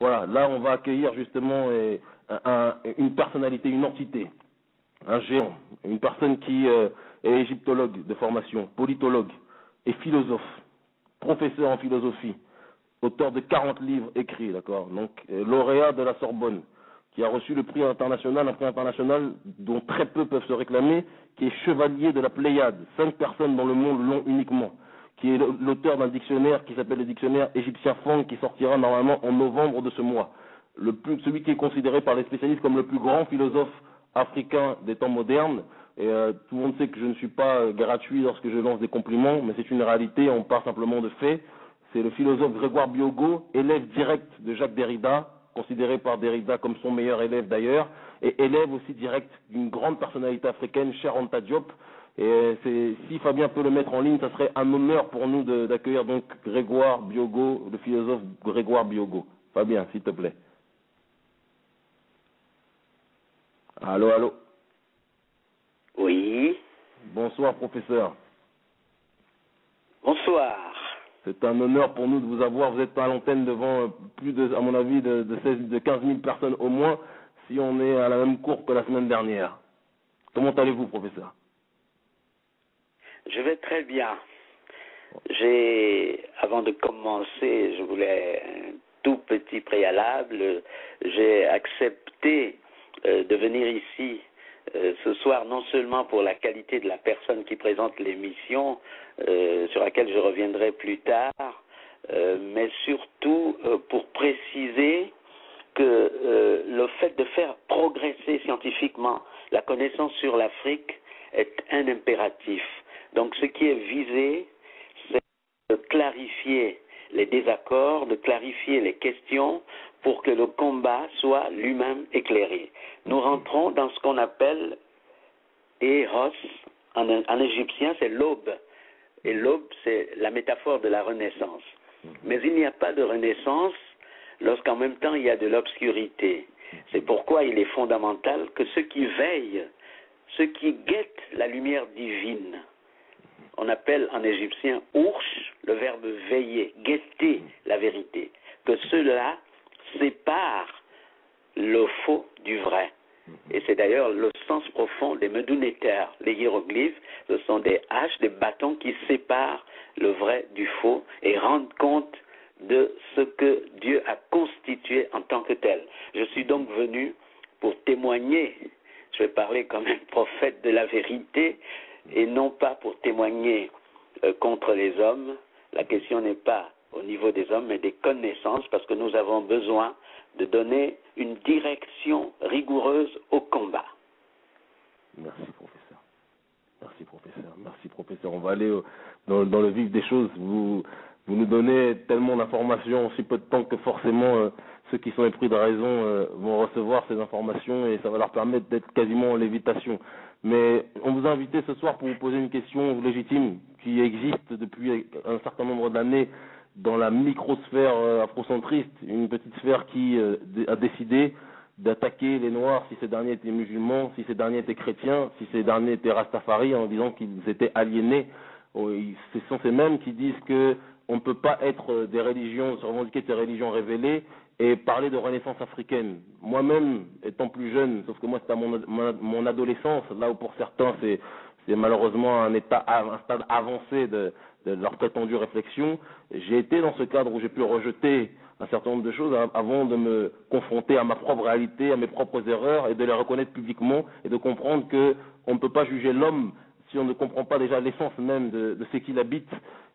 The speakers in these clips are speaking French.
Voilà, là on va accueillir justement euh, un- une personnalité, une entité, un géant, une personne qui euh, est égyptologue de formation, politologue et philosophe, professeur en philosophie, auteur de 40 livres écrits, d'accord? Donc euh, lauréat de la Sorbonne, qui a reçu le prix international, un prix international dont très peu peuvent se réclamer, qui est chevalier de la Pléiade, cinq personnes dans le monde l'ont uniquement, qui est l'auteur d'un dictionnaire qui s'appelle le dictionnaire égyptien Fang, qui sortira normalement en novembre de ce mois. Le celui qui est considéré par les spécialistes comme le plus grand philosophe africain des temps modernes. Et euh, tout le monde sait que je ne suis pas euh, gratuit lorsque je lance des compliments, mais c'est une réalité, on part simplement de faits. C'est le philosophe Grégoire Biogo, élève direct de Jacques Derrida, considéré par Derrida comme son meilleur élève d'ailleurs, et élève aussi direct d'une grande personnalité africaine, Cher Diop. Et c'est, si Fabien peut le mettre en ligne, ça serait un honneur pour nous d'accueillir donc Grégoire Biogo, le philosophe Grégoire Biogo. Fabien, s'il te plaît. Allô, allô. Oui. Bonsoir, professeur. Bonsoir. C'est un honneur pour nous de vous avoir. Vous êtes à l'antenne devant euh, plus de, à mon avis, de, de, 16 de 15 000 personnes au moins, si on est à la même cour que la semaine dernière. Comment allez-vous, professeur? Je vais très bien. J'ai, avant de commencer, je voulais un tout petit préalable. J'ai accepté euh, de venir ici euh, ce soir, non seulement pour la qualité de la personne qui présente l'émission, euh, sur laquelle je reviendrai plus tard, mais surtout pour préciser que le fait de faire progresser scientifiquement la connaissance sur l'Afrique est un impératif. Donc ce qui est visé, c'est de clarifier les désaccords, de clarifier les questions pour que le combat soit lui-même éclairé. Nous rentrons dans ce qu'on appelle Eros, en, en égyptien c'est l'aube. Et l'aube, c'est la métaphore de la renaissance. Mais il n'y a pas de renaissance lorsqu'en même temps il y a de l'obscurité. C'est pourquoi il est fondamental que ceux qui veillent, ceux qui guettent la lumière divine, on appelle en égyptien oursh le verbe veiller, guetter la vérité, que ceux-là séparent le faux du vrai. Et c'est d'ailleurs le sens profond des Medunether. Les hiéroglyphes, ce sont des haches, des bâtons qui séparent le vrai du faux et rendent compte de ce que Dieu a constitué en tant que tel. Je suis donc venu pour témoigner, je vais parler comme un prophète de la vérité, et non pas pour témoigner euh, contre les hommes. La question n'est pas au niveau des hommes, mais des connaissances, parce que nous avons besoin de donner une direction rigoureuse au combat. Merci, professeur. Merci, professeur. Merci, professeur. On va aller au- dans, le vif des choses. Vous, nous donnez tellement d'informations en si peu de temps que forcément euh, ceux qui sont épris de raison euh, vont recevoir ces informations et ça va leur permettre d'être quasiment en lévitation. Mais on vous a invité ce soir pour vous poser une question légitime qui existe depuis un certain nombre d'années dans la microsphère euh, afrocentriste, une petite sphère qui euh, a décidé d'attaquer les Noirs si ces derniers étaient musulmans, si ces derniers étaient chrétiens, si ces derniers étaient Rastafari, en disant qu'ils étaient aliénés. Oh, Ce sont ces mêmes qui disent que on ne peut pas être euh, des religions, se revendiquer de ces religions révélées et parler de renaissance africaine. Moi-même, étant plus jeune, sauf que moi c'était mon, mon, adolescence, là où pour certains c'est malheureusement un état un stade avancé de, leur prétendue réflexion. J'ai été dans ce cadre où j'ai pu rejeter un certain nombre de choses av- avant de me confronter à ma propre réalité, à mes propres erreurs et de les reconnaître publiquement et de comprendre que on ne peut pas juger l'homme si on ne comprend pas déjà l'essence même de, de ce qu'il habite.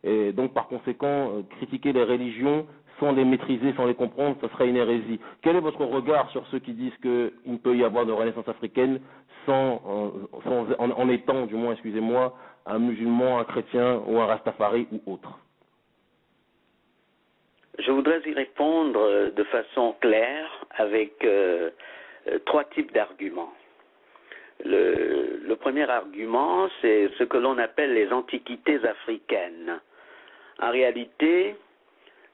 Et donc par conséquent, euh, critiquer les religions sans les maîtriser, sans les comprendre, ce serait une hérésie. Quel est votre regard sur ceux qui disent qu'il ne peut y avoir de renaissance africaine sans, euh, en, étant, du moins, excusez-moi, un musulman, un chrétien ou un rastafari ou autre? Je voudrais y répondre euh, de façon claire avec euh, trois types d'arguments. Le premier argument, c'est ce que l'on appelle les antiquités africaines. En réalité,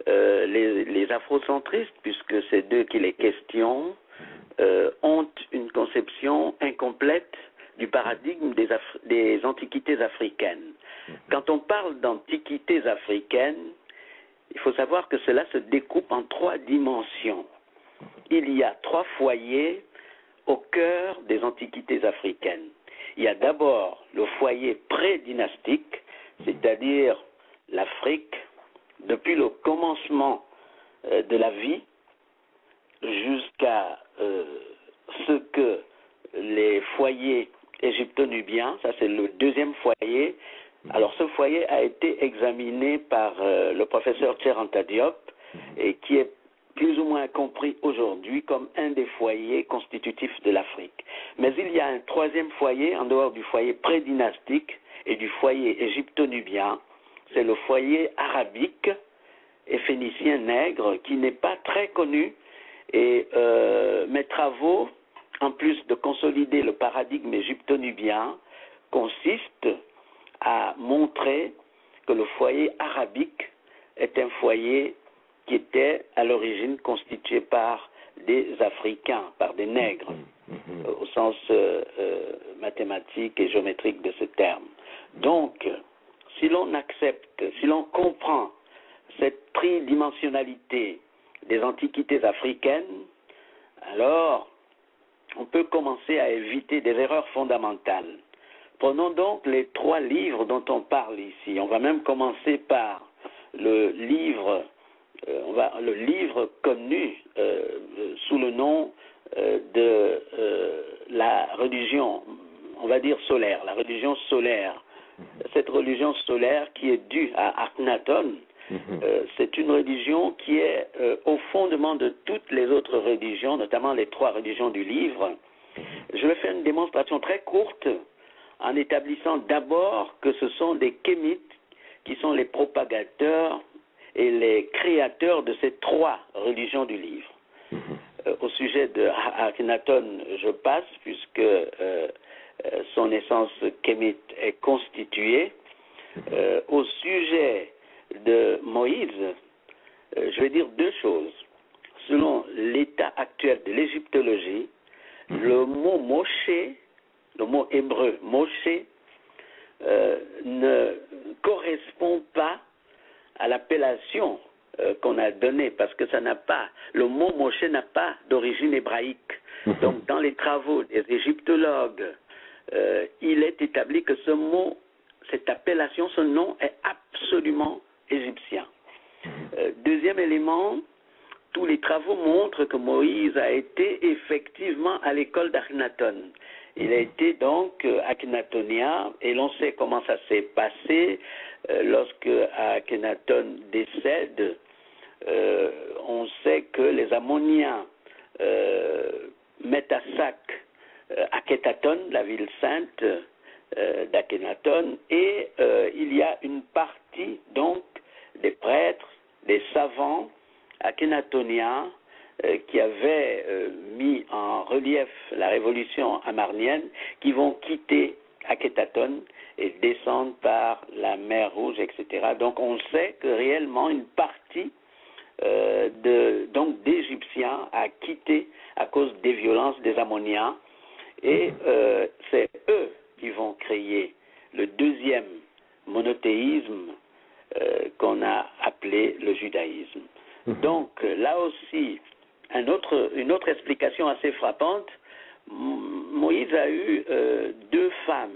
euh, les, afrocentristes, puisque c'est d'eux qu'il est question, euh, ont une conception incomplète du paradigme des antiquités africaines. Quand on parle d'antiquités africaines, il faut savoir que cela se découpe en trois dimensions. il y a trois foyers au cœur des antiquités africaines. Il y a d'abord le foyer pré-dynastique, c'est-à-dire l'Afrique, depuis le commencement euh, de la vie jusqu'à euh, ce que les foyers égypto-nubiens, ça c'est le deuxième foyer. Alors ce foyer a été examiné par euh, le professeur Tcheranta Diop et qui est plus ou moins compris aujourd'hui comme un des foyers constitutifs de l'Afrique. Mais il y a un troisième foyer en dehors du foyer prédynastique et du foyer égypto-nubien, c'est le foyer arabique et phénicien nègre qui n'est pas très connu et euh, mes travaux, en plus de consolider le paradigme égypto-nubien, consistent à montrer que le foyer arabique est un foyer qui était à l'origine constitué par des Africains, par des nègres, euh, au sens euh, euh, mathématique et géométrique de ce terme. Donc, si l'on accepte, si l'on comprend cette tridimensionnalité des antiquités africaines, alors on peut commencer à éviter des erreurs fondamentales. Prenons donc les trois livres dont on parle ici. On va même commencer par le livre, euh, on va, le livre connu euh, sous le nom euh, de euh, la religion, on va dire solaire, la religion solaire. Cette religion solaire qui est due à Akhenaton, euh, c'est une religion qui est euh, au fondement de toutes les autres religions, notamment les trois religions du livre. Je vais faire une démonstration très courte en établissant d'abord que ce sont des kémites qui sont les propagateurs et les créateurs de ces trois religions du livre. Euh, au sujet de Akhenaton, je passe puisque son essence kémite est constituée. Euh, au sujet de Moïse, euh, je vais dire deux choses. Selon l'état actuel de l'égyptologie, le mot Moshe, le mot hébreu Moshe, euh, ne correspond pas à l'appellation euh, qu'on a donnée parce que ça n'a pas, le mot Moshe n'a pas d'origine hébraïque. Donc dans les travaux des égyptologues, euh, il est établi que ce mot, cette appellation, ce nom est absolument égyptien. Euh, deuxième élément, tous les travaux montrent que Moïse a été effectivement à l'école d'Akhenaton. Il a été donc euh, akhénatonien et l'on sait comment ça s'est passé euh, lorsque Akhenaton décède. euh, on sait que les Ammoniens euh, mettent à sac euh, Akhétaton, la ville sainte euh, d'Akhenaton, et euh, il y a une partie donc des prêtres, des savants akhénatoniens qui avaient mis en relief la révolution amarnienne, qui vont quitter Akhétaton et descendre par la mer Rouge, etc. Donc on sait que réellement une partie d'Égyptiens a quitté à cause des violences des Ammoniens, et euh, c'est eux qui vont créer le deuxième monothéisme euh, qu'on a appelé le judaïsme. Donc euh, là aussi, un autre, une autre explication assez frappante, Moïse a eu euh, deux femmes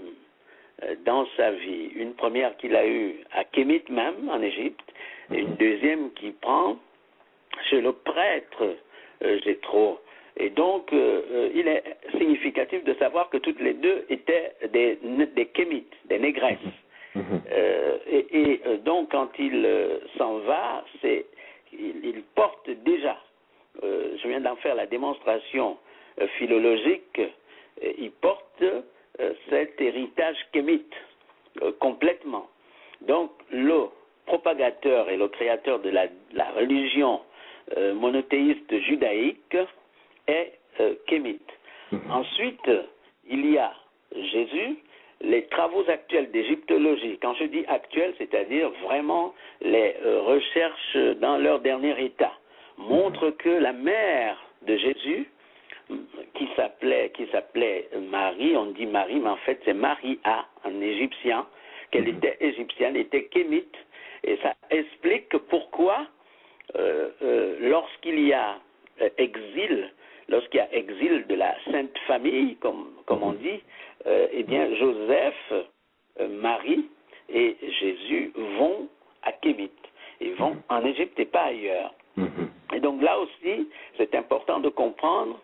euh, dans sa vie. Une première qu'il a eue à Kémit même, en Égypte, et une deuxième qui prend chez le prêtre Jéthro. Et donc, euh, euh, il est significatif de savoir que toutes les deux étaient des, des Kémites, des négresses. Euh, et et, euh, donc, quand il euh, s'en va, c'est, il, il porte déjà, je viens d'en faire la démonstration philologique, il porte cet héritage kémite complètement. Donc, le propagateur et le créateur de la, la religion monothéiste judaïque est euh, kémite. Ensuite, il y a Jésus, les travaux actuels d'égyptologie. Quand je dis actuels, c'est-à-dire vraiment les euh, recherches dans leur dernier état, montrent que la mère de Jésus, qui s'appelait qui s'appelait Marie, on dit Marie, mais en fait c'est Maria en égyptien, qu'elle était égyptienne, était kémite, et ça explique pourquoi euh, euh, lorsqu'il y a euh, exil exil de la Sainte Famille, comme, comme on dit, euh, eh bien, Joseph, euh, Marie et Jésus vont à Kémit. Ils vont en Égypte et pas ailleurs. Et donc là aussi, c'est important de comprendre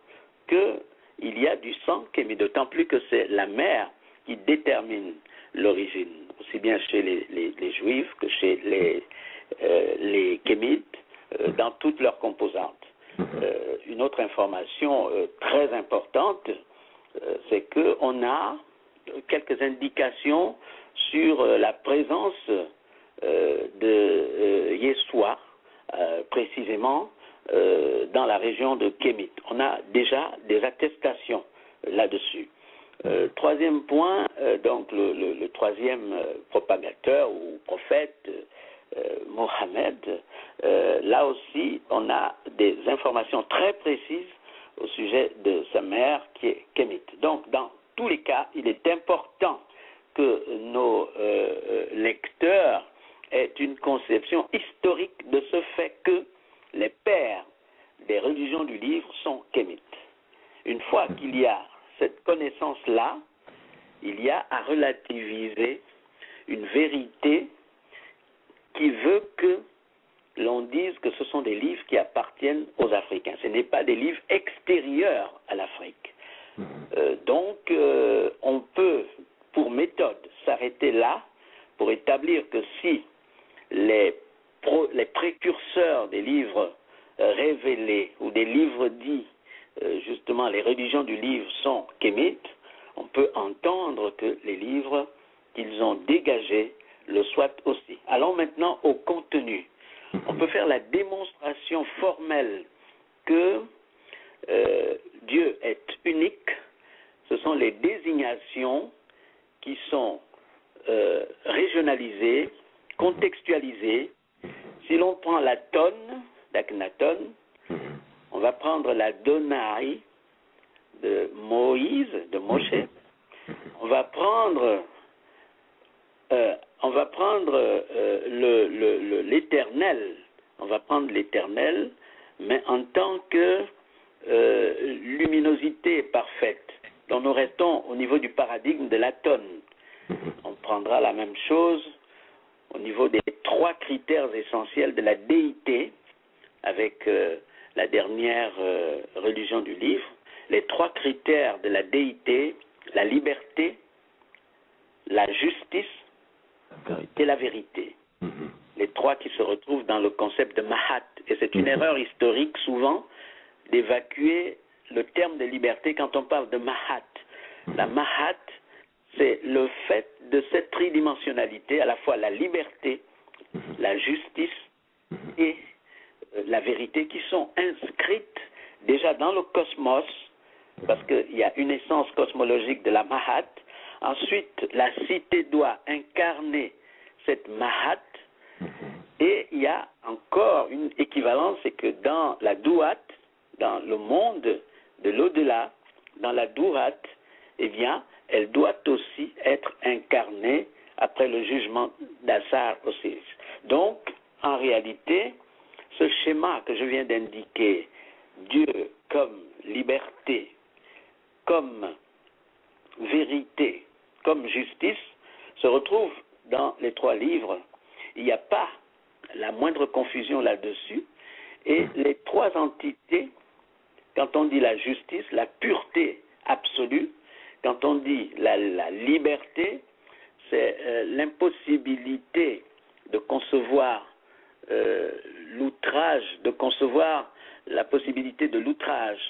qu'il y a du sang kémite, d'autant plus que c'est la mère qui détermine l'origine, aussi bien chez les, les, les Juifs que chez les, euh, les Kémites, dans toutes leurs composantes. Euh, une autre information euh, très importante, euh, c'est qu'on a quelques indications sur la présence de Yeshua, précisément dans la région de Kémit. On a déjà des attestations là-dessus. Troisième point, donc le, troisième propagateur ou prophète, euh, Mohammed, euh, là aussi, on a des informations très précises au sujet de sa mère qui est kémite. Donc, dans tous les cas, il est important que nos euh, lecteurs aient une conception historique de ce fait que les pères des religions du livre sont kémites. Une fois qu'il y a cette connaissance-là, il y a à relativiser une vérité qui veut que l'on dise que ce sont des livres qui appartiennent aux Africains. Ce n'est pas des livres extérieurs à l'Afrique. Euh, donc, euh, on peut, pour méthode, s'arrêter là pour établir que si les, pro- les précurseurs des livres euh, révélés ou des livres dits, euh, justement, les religions du livre sont kémites, on peut entendre que les livres qu'ils ont dégagés le soient aussi. Allons maintenant au contenu. On peut faire la démonstration formelle que euh, Dieu est unique. Ce sont les désignations qui sont euh, régionalisées, contextualisées. Si l'on prend la tonne d'Akhenaton, on va prendre la Donaï de Moïse, de Moshe. On va prendre, euh, on va prendre euh, l'éternel. On va prendre l'éternel, mais en tant que euh, luminosité parfaite. Nous restons au niveau du paradigme de la tonne. On prendra la même chose au niveau des trois critères essentiels de la déité, avec euh, la dernière religion du livre. Les trois critères de la déité, la liberté, la justice et la vérité. Les trois qui se retrouvent dans le concept de Mahat. Et c'est une erreur historique souvent d'évacuer le terme de liberté quand on parle de Mahat. La Mahat, c'est le fait de cette tridimensionnalité, à la fois la liberté, la justice et euh, la vérité qui sont inscrites déjà dans le cosmos, parce qu'il y a une essence cosmologique de la Mahat. Ensuite, la cité doit incarner cette Mahat. Et il y a encore une équivalence, c'est que dans la Douat, dans le monde de l'au-delà, dans la Douat, eh bien, elle doit aussi être incarnée après le jugement d'Assar aussi. Donc, en réalité, ce schéma que je viens d'indiquer, Dieu comme liberté, comme vérité, comme justice, se retrouve dans les trois livres. Il n'y a pas la moindre confusion là-dessus. Et les trois entités, quand on dit la justice, la pureté absolue, quand on dit la, la liberté, c'est euh, l'impossibilité de concevoir euh, l'outrage, de concevoir la possibilité de l'outrage.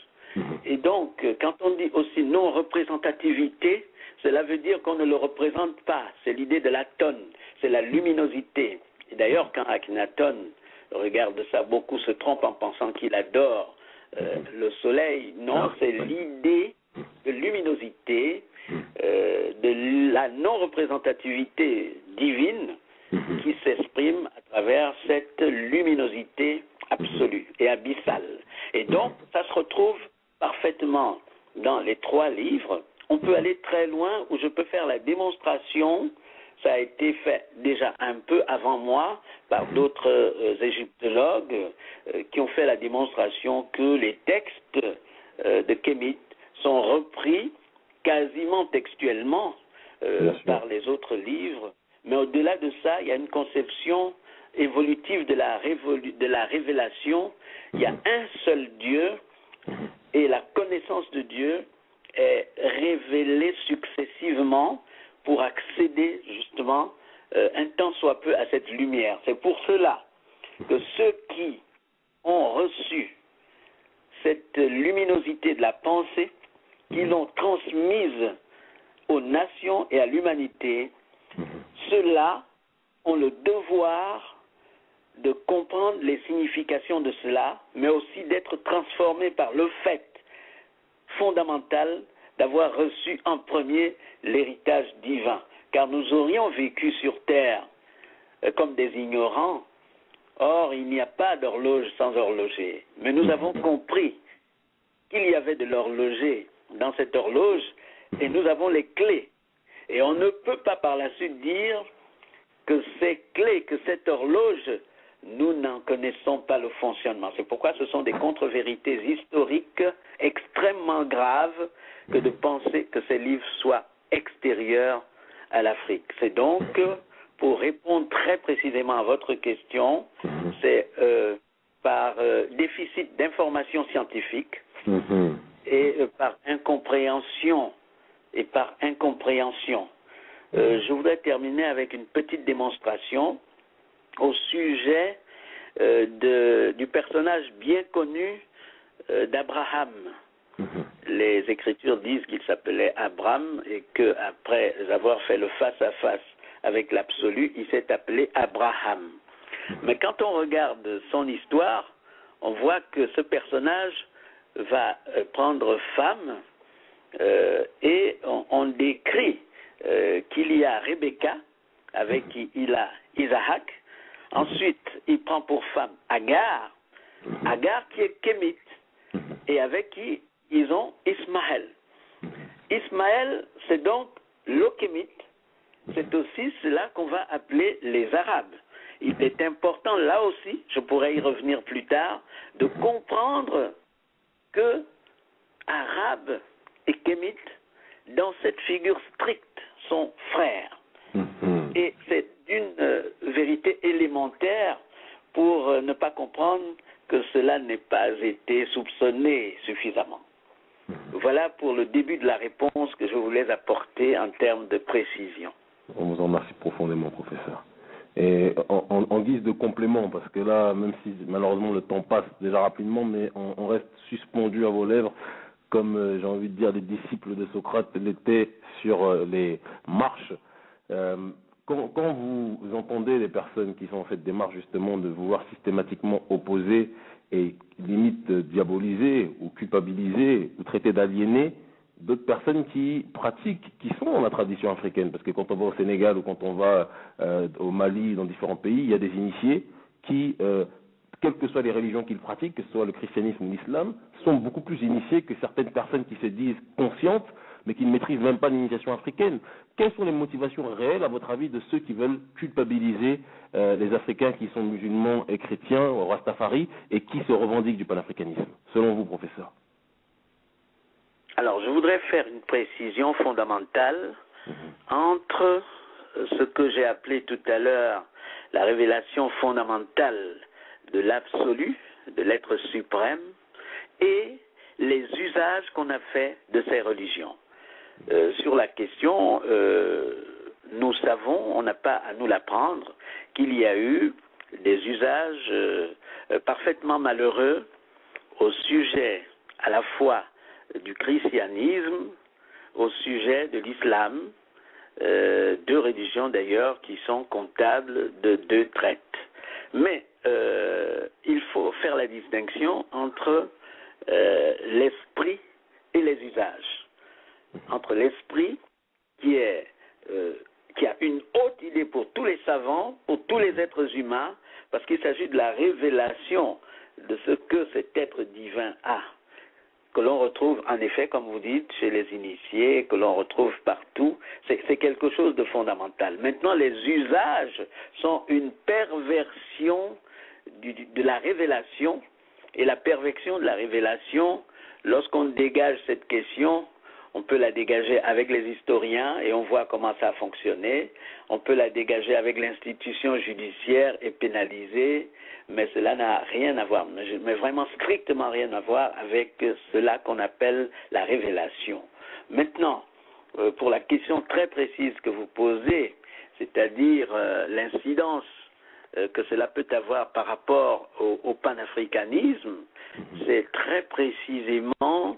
Et donc, euh, quand on dit aussi non-représentativité, cela veut dire qu'on ne le représente pas. C'est l'idée de la tonne, c'est la luminosité. Et d'ailleurs, quand Akhenaton regarde ça, beaucoup se trompent en pensant qu'il adore euh, le soleil. Non, c'est l'idée de luminosité, euh, de la non-représentativité divine qui s'exprime à travers cette luminosité absolue et abyssale. Et donc, ça se retrouve parfaitement dans les trois livres. On peut aller très loin où je peux faire la démonstration. Ça a été fait déjà un peu avant moi par d'autres euh, égyptologues euh, qui ont fait la démonstration que les textes de Kemet sont repris quasiment textuellement par les autres livres. Mais au-delà de ça, il y a une conception évolutive de la, de la révélation. Il y a un seul Dieu et la connaissance de Dieu est révélée successivement pour accéder justement un tant soit peu à cette lumière. C'est pour cela que ceux qui ont reçu cette luminosité de la pensée, qui l'ont transmise aux nations et à l'humanité, ceux-là ont le devoir de comprendre les significations de cela, mais aussi d'être transformés par le fait fondamental d'avoir reçu en premier l'héritage divin. Car nous aurions vécu sur terre comme des ignorants. Or, il n'y a pas d'horloge sans horloger. Mais nous avons compris qu'il y avait de l'horloger dans cette horloge et nous avons les clés. Et on ne peut pas par la suite dire que ces clés, que cette horloge, nous n'en connaissons pas le fonctionnement. C'est pourquoi ce sont des contre-vérités historiques extrêmement graves que de penser que ces livres soient extérieurs à l'Afrique. C'est donc, pour répondre très précisément à votre question, c'est euh, par euh, déficit d'information scientifique et euh, par incompréhension et par incompréhension. je voudrais terminer avec une petite démonstration au sujet de, du personnage bien connu d'Abraham. Les Écritures disent qu'il s'appelait Abraham et qu'après avoir fait le face-à-face avec l'absolu, il s'est appelé Abraham. Mais quand on regarde son histoire, on voit que ce personnage va prendre femme euh, et on, on décrit euh, qu'il y a Rebecca avec qui il a Isaac. Ensuite, il prend pour femme Agar, Agar qui est kémite. Et avec qui ils ont Ismaël. Ismaël, c'est donc l'Okémite. C'est aussi cela qu'on va appeler les Arabes. Il est important, là aussi, je pourrais y revenir plus tard, de comprendre que Arabes et Kémites, dans cette figure stricte, sont frères. Et c'est une euh, vérité élémentaire pour euh, ne pas comprendre que cela n'ait pas été soupçonné suffisamment. Voilà pour le début de la réponse que je voulais apporter en termes de précision. On vous en remercie profondément, professeur. Et en, en, en, guise de complément, parce que là, même si malheureusement le temps passe déjà rapidement, mais on, on reste suspendu à vos lèvres, comme euh, j'ai envie de dire les disciples de Socrate l'étaient sur euh, les marches. Euh, quand, quand, vous entendez les personnes qui sont en fait des marches justement de vouloir systématiquement opposer et limite diaboliser ou culpabiliser ou traiter d'aliénés d'autres personnes qui pratiquent, qui sont dans la tradition africaine. Parce que quand on va au Sénégal ou quand on va euh, au Mali, dans différents pays, il y a des initiés qui, euh, quelles que soient les religions qu'ils pratiquent, que ce soit le christianisme ou l'islam, sont beaucoup plus initiés que certaines personnes qui se disent conscientes, mais qui ne maîtrisent même pas l'initiation africaine. Quelles sont les motivations réelles, à votre avis, de ceux qui veulent culpabiliser euh, les Africains qui sont musulmans et chrétiens, au Rastafari, et qui se revendiquent du panafricanisme, selon vous, professeur? Alors, je voudrais faire une précision fondamentale entre ce que j'ai appelé tout à l'heure la révélation fondamentale de l'absolu, de l'être suprême, et les usages qu'on a fait de ces religions. Euh, sur la question, euh, nous savons, on n'a pas à nous l'apprendre, qu'il y a eu des usages euh, parfaitement malheureux au sujet à la fois du christianisme au sujet de l'islam, deux religions d'ailleurs qui sont comptables de deux traites. Mais il faut faire la distinction entre l'esprit et les usages. Entre l'esprit qui est qui a une haute idée pour tous les savants, pour tous les êtres humains, parce qu'il s'agit de la révélation de ce que cet être divin a que l'on retrouve en effet, comme vous dites, chez les initiés, que l'on retrouve partout, c'est quelque chose de fondamental. Maintenant, les usages sont une perversion de la révélation, et la perversion de la révélation lorsqu'on dégage cette question, on peut la dégager avec les historiens et on voit comment ça a fonctionné. On peut la dégager avec l'institution judiciaire et pénaliser, mais cela n'a rien à voir, mais vraiment strictement rien à voir avec cela qu'on appelle la révélation. Maintenant, euh, pour la question très précise que vous posez, c'est-à-dire euh, l'incidence euh, que cela peut avoir par rapport au, panafricanisme, c'est très précisément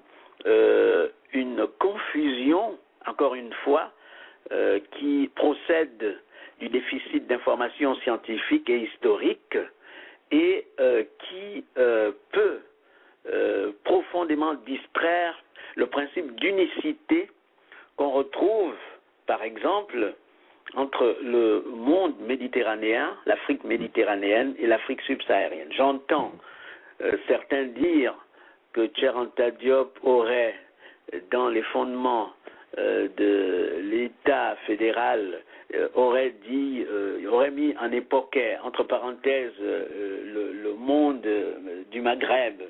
une confusion, encore une fois, euh, qui procède du déficit d'information scientifique et historique et euh, qui euh, peut profondément distraire le principe d'unicité qu'on retrouve, par exemple, entre le monde méditerranéen, l'Afrique méditerranéenne et l'Afrique subsaharienne. J'entends certains dire que Cheranta Diop aurait, dans les fondements euh, de l'État fédéral, euh, aurait dit, euh, aurait mis en époquet, entre parenthèses, le, le monde du Maghreb.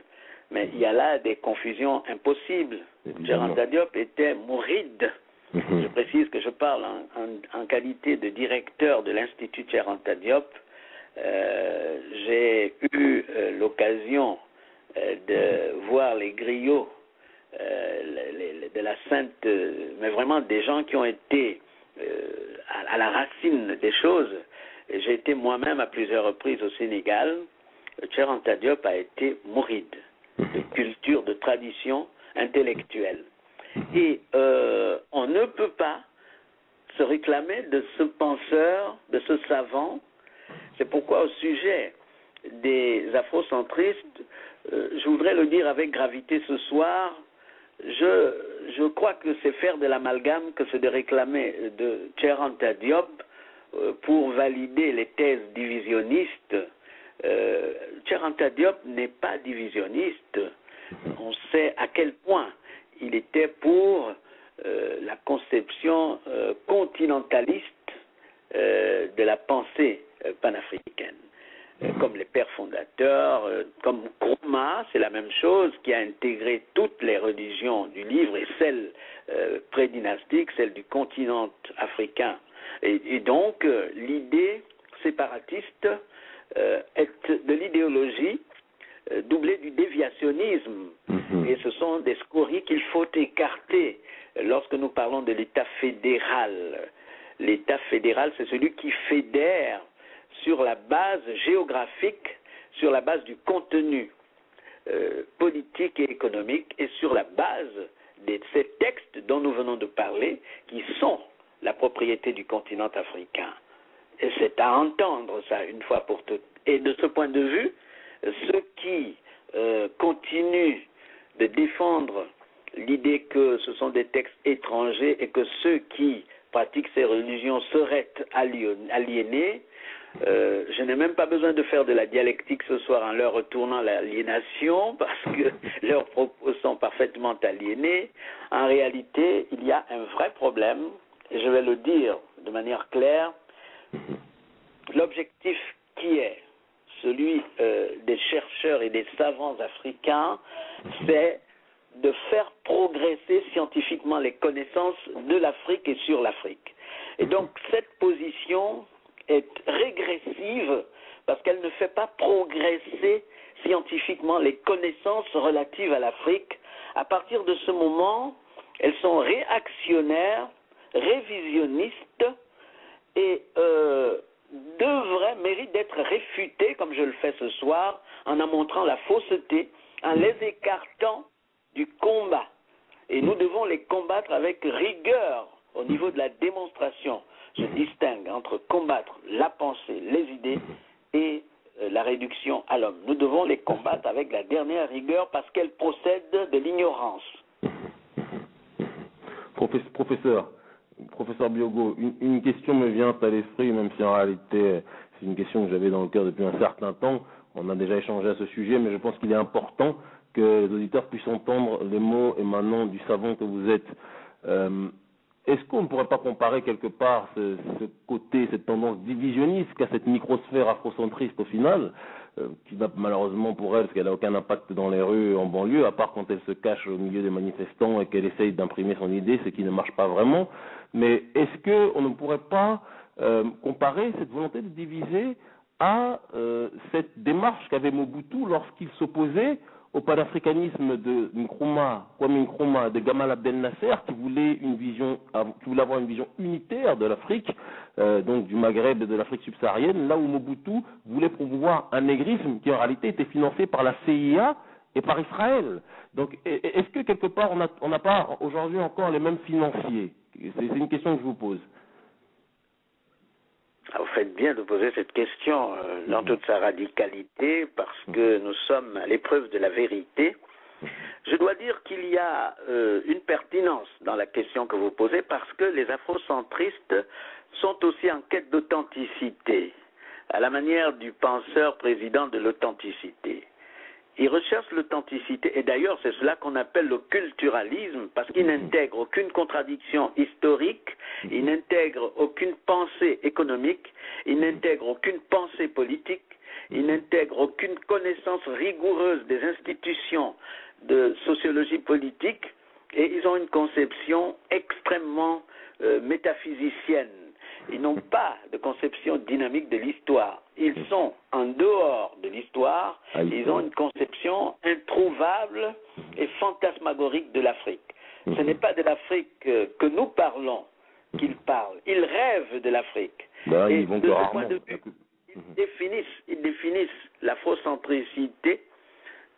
Mais il y a là des confusions impossibles. Diop était mouride. Je Mhm. précise que je parle en, en- en qualité de directeur de l'Institut Cheranta Diop. Euh, J'ai eu l'occasion de voir les griots de la Sainte, euh, mais vraiment des gens qui ont été euh, à, la racine des choses. J'ai été moi-même à plusieurs reprises au Sénégal. Cheranta Diop a été mouride de culture, de tradition intellectuelle. Et euh, on ne peut pas se réclamer de ce penseur, de ce savant. C'est pourquoi au sujet des afrocentristes, euh, je voudrais le dire avec gravité ce soir, je, crois que c'est faire de l'amalgame que c'est de réclamer de Cheranta Diop euh, pour valider les thèses divisionnistes. Euh, Diop n'est pas divisionniste. On sait à quel point il était pour euh, la conception euh, continentaliste de la pensée panafricaine. Euh, comme les pères fondateurs, euh, comme Nkrumah, c'est la même chose, qui a intégré toutes les religions du livre et celles euh, prédynastiques, celles du continent africain. Et, et donc, euh, l'idée séparatiste euh, est de l'idéologie doublée du déviationnisme. Mhm. Et ce sont des scories qu'il faut écarter lorsque nous parlons de l'État fédéral. L'État fédéral, c'est celui qui fédère sur la base géographique, sur la base du contenu euh, politique et économique et sur la base de ces textes dont nous venons de parler, qui sont la propriété du continent africain. Et c'est à entendre ça une fois pour toutes. Et de ce point de vue, ceux qui euh, continuent de défendre l'idée que ce sont des textes étrangers et que ceux qui pratiquent ces religions seraient aliénés, euh, je n'ai même pas besoin de faire de la dialectique ce soir en leur retournant l'aliénation parce que leurs propos sont parfaitement aliénés. En réalité, il y a un vrai problème, et je vais le dire de manière claire. L'objectif qui est celui euh, des chercheurs et des savants africains, c'est de faire progresser scientifiquement les connaissances de l'Afrique et sur l'Afrique. Et donc cette position est régressive parce qu'elle ne fait pas progresser scientifiquement les connaissances relatives à l'Afrique. À partir de ce moment, elles sont réactionnaires, révisionnistes et euh, devraient, méritent d'être réfutées, comme je le fais ce soir, en en montrant la fausseté, en les écartant du combat. Et nous devons les combattre avec rigueur au niveau de la démonstration. Je distingue entre combattre la pensée, les idées et euh, la réduction à l'homme. Nous devons les combattre avec la dernière rigueur parce qu'elles procèdent de l'ignorance. Professeur, professeur, Biogo, une, question me vient à l'esprit, même si en réalité c'est une question que j'avais dans le cœur depuis un certain temps. On a déjà échangé à ce sujet, mais je pense qu'il est important que les auditeurs puissent entendre les mots émanant du savant que vous êtes. Euh, Est-ce qu'on ne pourrait pas comparer quelque part ce, côté, cette tendance divisionniste qu'a cette microsphère afrocentriste au final qui va malheureusement pour elle, parce qu'elle n'a aucun impact dans les rues en banlieue, à part quand elle se cache au milieu des manifestants et qu'elle essaye d'imprimer son idée, ce qui ne marche pas vraiment. Mais est-ce qu'on ne pourrait pas comparer cette volonté de diviser à cette démarche qu'avait Mobutu lorsqu'il s'opposait au panafricanisme de Nkrumah, Kwame Nkrumah, de Gamal Abdel Nasser, qui voulait une vision, qui voulait avoir une vision unitaire de l'Afrique, euh, donc du Maghreb et de l'Afrique subsaharienne, là où Mobutu voulait promouvoir un négrisme qui en réalité était financé par la CIA et par Israël. Donc, est-ce que quelque part on n'a pas aujourd'hui encore les mêmes financiers? C'est une question que je vous pose. Ah, vous faites bien de poser cette question euh, dans toute sa radicalité parce que nous sommes à l'épreuve de la vérité. Je dois dire qu'il y a euh, une pertinence dans la question que vous posez parce que les afrocentristes sont aussi en quête d'authenticité, à la manière du penseur président de l'authenticité. Ils recherchent l'authenticité. Et d'ailleurs, c'est cela qu'on appelle le culturalisme, parce qu'il n'intègre aucune contradiction historique, il n'intègre aucune pensée économique, il n'intègre aucune pensée politique, il n'intègre aucune connaissance rigoureuse des institutions de sociologie politique, et ils ont une conception extrêmement euh, métaphysicienne ils n'ont pas de conception dynamique de l'histoire. Ils sont en dehors de l'histoire. Ah, ils ont une conception introuvable et fantasmagorique de l'Afrique. Ce Mhm. n'est pas de l'Afrique euh, que nous parlons qu'ils parlent. Ils rêvent de l'Afrique. Ben, Et ils vont de ce point de vue, ils définissent, ils définissent l'afrocentricité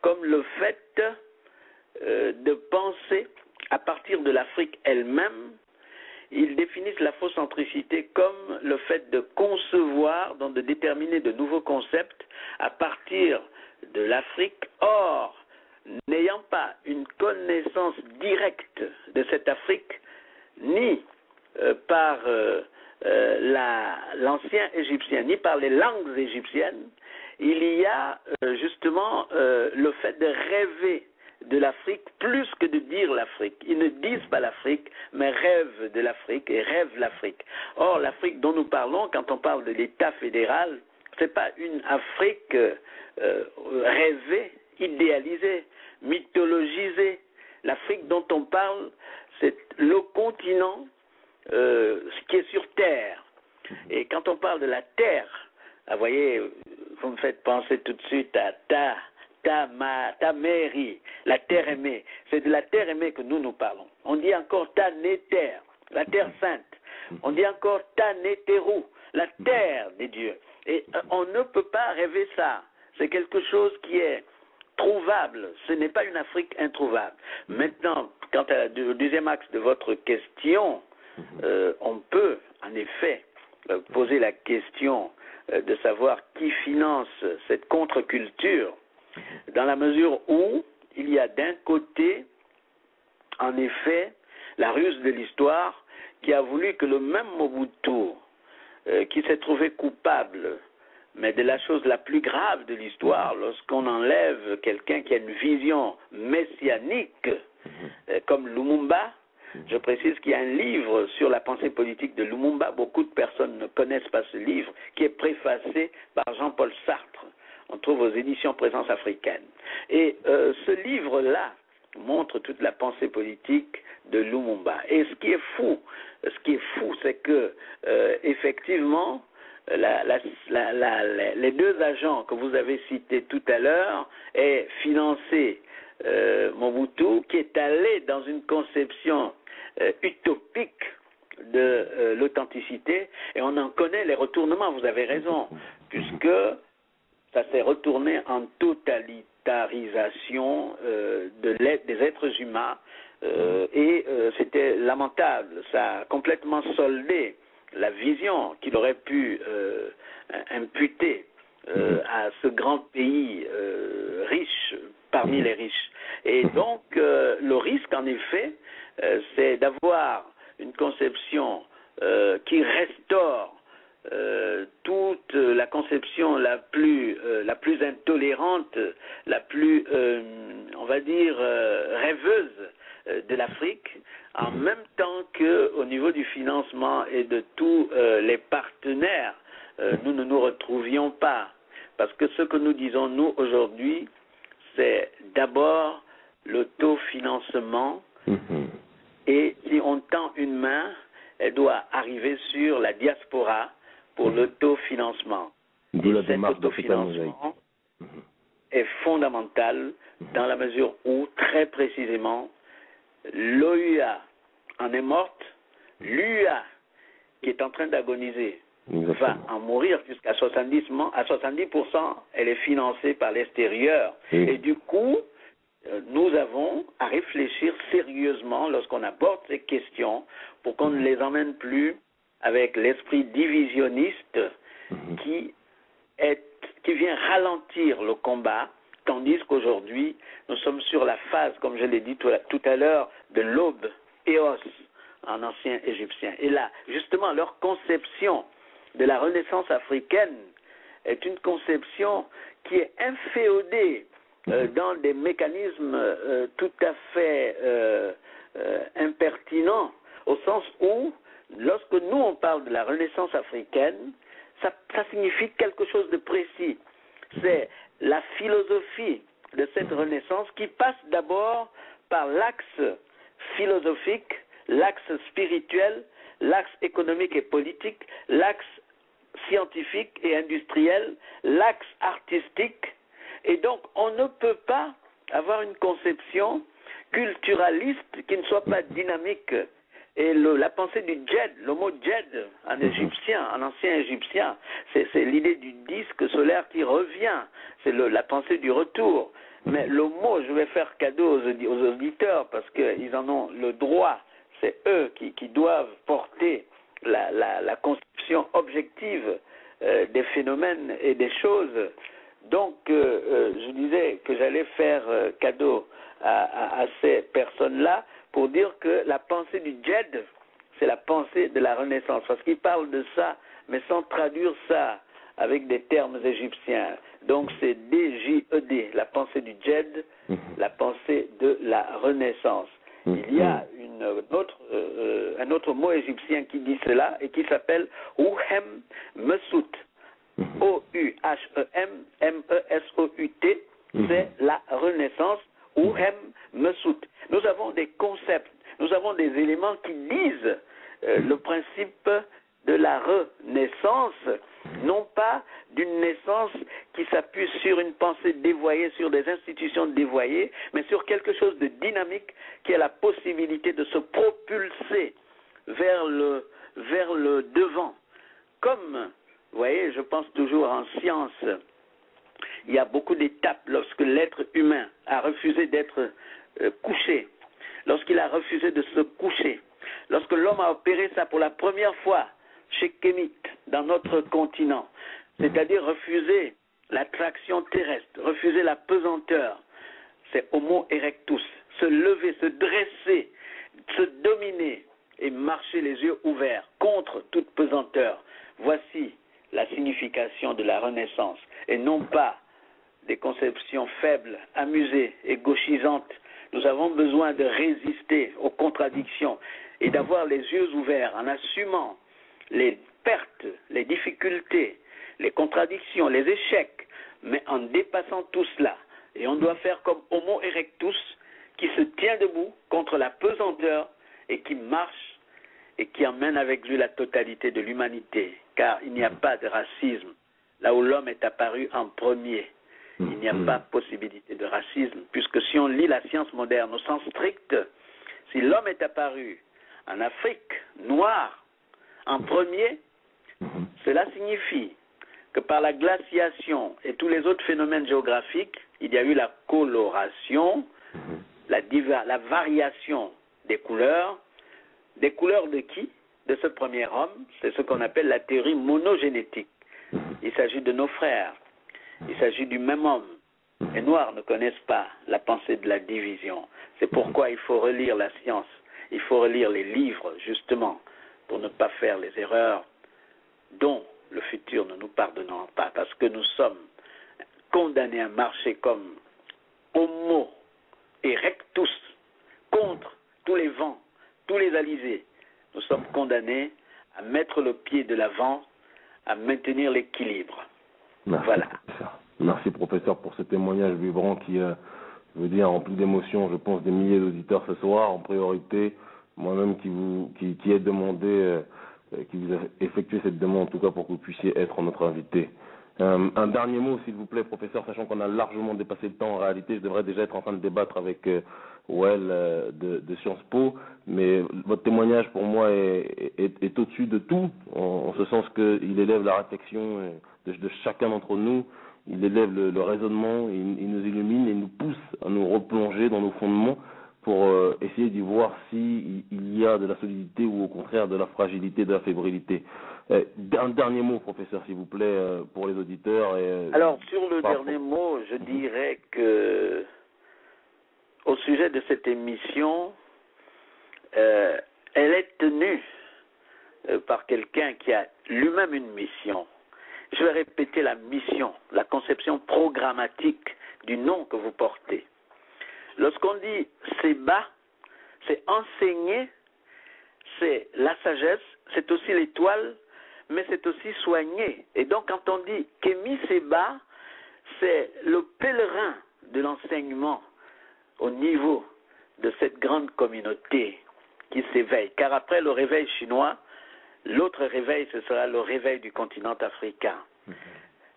comme le fait euh, de penser à partir de l'Afrique elle-même. Ils définissent l'afrocentricité comme le fait de concevoir, donc de déterminer de nouveaux concepts à partir de l'Afrique. Or, n'ayant pas une connaissance directe de cette Afrique, ni euh, par euh, euh, la- l'ancien égyptien, ni par les langues égyptiennes, il y a justement le fait de rêver de l'Afrique plus que de dire l'Afrique. Ils ne disent pas l'Afrique, mais rêvent de l'Afrique et rêvent l'Afrique. Or, l'Afrique dont nous parlons, quand on parle de l'État fédéral, c'est pas une Afrique euh, rêvée, idéalisée, mythologisée. L'Afrique dont on parle, c'est le continent euh, qui est sur Terre. Et quand on parle de la Terre, ah, voyez, vous me faites penser tout de suite à ta, ta, ma, ta mairie, la terre aimée. C'est de la terre aimée que nous nous parlons. On dit encore ta terre, la terre sainte. On dit encore ta terou, la terre des dieux. Et euh, on ne peut pas rêver ça. C'est quelque chose qui est trouvable. Ce n'est pas une Afrique introuvable. Maintenant, quant au deuxième axe de votre question, euh, on peut en effet euh, poser la question de savoir qui finance cette contre-culture, dans la mesure où il y a d'un côté, en effet, la ruse de l'histoire qui a voulu que le même Mobutu, euh, qui s'est trouvé coupable, mais de la chose la plus grave de l'histoire, lorsqu'on enlève quelqu'un qui a une vision messianique, euh, comme Lumumba, je précise qu'il y a un livre sur la pensée politique de Lumumba, beaucoup de personnes ne connaissent pas ce livre, qui est préfacé par Jean-Paul Sartre. On trouve aux éditions Présence africaine. Et euh, ce livre-là montre toute la pensée politique de Lumumba. Et ce qui est fou, ce qui est fou, c'est que euh, effectivement, les deux agents que vous avez cités tout à l'heure est financé euh, Mobutu, qui est allé dans une conception utopique de l'authenticité, et on en connaît les retournements, vous avez raison, puisque ça s'est retourné en totalitarisation euh, des êtres humains, euh, et euh, c'était lamentable, ça a complètement soldé la vision qu'il aurait pu imputer à ce grand pays riche parmi les riches. Et donc, le risque, en effet, c'est d'avoir une conception qui restaure euh, toute la conception la plus, euh, la plus intolérante, la plus, euh, on va dire, rêveuse de l'Afrique, en même temps que au niveau du financement et de tous les partenaires, euh, nous ne nous retrouvions pas. Parce que ce que nous disons, nous, aujourd'hui, c'est d'abord l'autofinancement. Mhm. Et si on tend une main, elle doit arriver sur la diaspora pour l'autofinancement. D'où la démarche d'hôpital mosaïque. autofinancement Mhm. est fondamental dans la mesure où, très précisément, l'OUA en est morte, l'UA qui est en train d'agoniser va en mourir jusqu'à 70%, à 70%, elle est financée par l'extérieur. Et du coup, euh, nous avons à réfléchir sérieusement lorsqu'on aborde ces questions pour qu'on ne les emmène plus avec l'esprit divisionniste Mhm. qui, est, qui vient ralentir le combat, tandis qu'aujourd'hui, nous sommes sur la phase, comme je l'ai dit tout à, tout à l'heure, de l'aube, Éos, en ancien égyptien. Et là, justement, leur conception de la renaissance africaine est une conception qui est inféodée euh, dans des mécanismes euh, tout à fait euh, impertinents, au sens où, lorsque nous on parle de la renaissance africaine, ça, signifie quelque chose de précis. C'est la philosophie de cette renaissance qui passe d'abord par l'axe philosophique, l'axe spirituel, l'axe économique et politique, l'axe scientifique et industriel, l'axe artistique. Et donc, on ne peut pas avoir une conception culturaliste qui ne soit pas dynamique. Et le- la pensée du djed, le mot djed en égyptien, en ancien égyptien, c'est l'idée du disque solaire qui revient. C'est la pensée du retour. Mais le mot, je vais faire cadeau aux, audi- aux auditeurs parce qu'ils en ont le droit. C'est eux qui, qui doivent porter la, la, la conception objective euh, des phénomènes et des choses. Donc, euh, euh, je disais que j'allais faire cadeau à, à- à ces personnes-là pour dire que la pensée du djed, c'est la pensée de la Renaissance, parce qu'ils parlent de ça, mais sans traduire ça avec des termes égyptiens. Donc, c'est D-J-E-D, la pensée du djed, Mhm. la pensée de la Renaissance. Il y a une autre, euh, euh, un autre mot égyptien qui dit cela et qui s'appelle Ouhem. Mhm. M-E-S-O-U-T. Mhm. C'est la Renaissance. Ouhem Mesut. Nous avons des concepts, nous avons des éléments qui disent euh, le principe de la renaissance, non pas d'une naissance qui s'appuie sur une pensée dévoyée, sur des institutions dévoyées, mais sur quelque chose de dynamique qui a la possibilité de se propulser vers le, vers le devant. Comme, vous voyez, je pense toujours en science, il y a beaucoup d'étapes lorsque l'être humain a refusé d'être euh, couché, lorsqu'il a refusé de se coucher, lorsque l'homme a opéré ça pour la première fois chez Kémit, dans notre continent, c'est-à-dire refuser l'attraction terrestre, refuser la pesanteur, c'est homo erectus, se lever, se dresser, se dominer et marcher les yeux ouverts contre toute pesanteur. Voici la signification de la Renaissance, et non pas des conceptions faibles, amusées et gauchisantes. Nous avons besoin de résister aux contradictions et d'avoir les yeux ouverts en assumant les pertes, les difficultés, les contradictions, les échecs, mais en dépassant tout cela. Et on doit faire comme Homo erectus qui se tient debout contre la pesanteur et qui marche et qui emmène avec lui la totalité de l'humanité. Car il n'y a pas de racisme là où l'homme est apparu en premier. Il n'y a pas possibilité de racisme, puisque si on lit la science moderne au sens strict, si l'homme est apparu en Afrique noire en premier, Mhm. cela signifie que par la glaciation et tous les autres phénomènes géographiques, il y a eu la coloration, Mhm. la, la variation des couleurs. Des couleurs de qui? De ce premier homme. C'est ce qu'on appelle la théorie monogénétique. Mhm. Il s'agit de nos frères. Il s'agit du même homme. Les Noirs ne connaissent pas la pensée de la division. C'est pourquoi il faut relire la science. Il faut relire les livres, justement, pour ne pas faire les erreurs dont le futur ne nous pardonnera pas, parce que nous sommes condamnés à marcher comme homo erectus contre tous les vents, tous les alizés. Nous sommes condamnés à mettre le pied de l'avant, à maintenir l'équilibre. Merci, Voilà. professeur. Merci professeur pour ce témoignage vibrant qui euh, veut dire rempli d'émotions, je pense, des milliers d'auditeurs ce soir. En priorité, moi-même qui vous qui, qui ai demandé, euh, qui vous a effectué cette demande en tout cas pour que vous puissiez être notre invité. Euh, un dernier mot, s'il vous plaît, professeur, sachant qu'on a largement dépassé le temps. En réalité, je devrais déjà être en train de débattre avec euh, Well euh, de, de, Sciences Po, mais votre témoignage pour moi est, est, est au-dessus de tout, en, en, ce sens qu'il élève la réflexion de, de chacun d'entre nous, il élève le, le raisonnement, il, il, nous illumine et nous pousse à nous replonger dans nos fondements pour euh, essayer d'y voir s'il si il y a de la solidité ou au contraire de la fragilité, de la fébrilité. Euh, un dernier mot, professeur, s'il vous plaît, euh, pour les auditeurs. Et, Alors, sur le dernier mot, je dirais que au sujet de cette émission, elle est tenue par quelqu'un qui a lui-même une mission. Je vais répéter la mission, la conception programmatique du nom que vous portez. Lorsqu'on dit bas, c'est enseigner, c'est la sagesse, c'est aussi l'étoile, mais c'est aussi soigner. Et donc quand on dit Kémy Seba, c'est le pèlerin de l'enseignement au niveau de cette grande communauté qui s'éveille. Car après le réveil chinois, l'autre réveil, ce sera le réveil du continent africain. -hmm.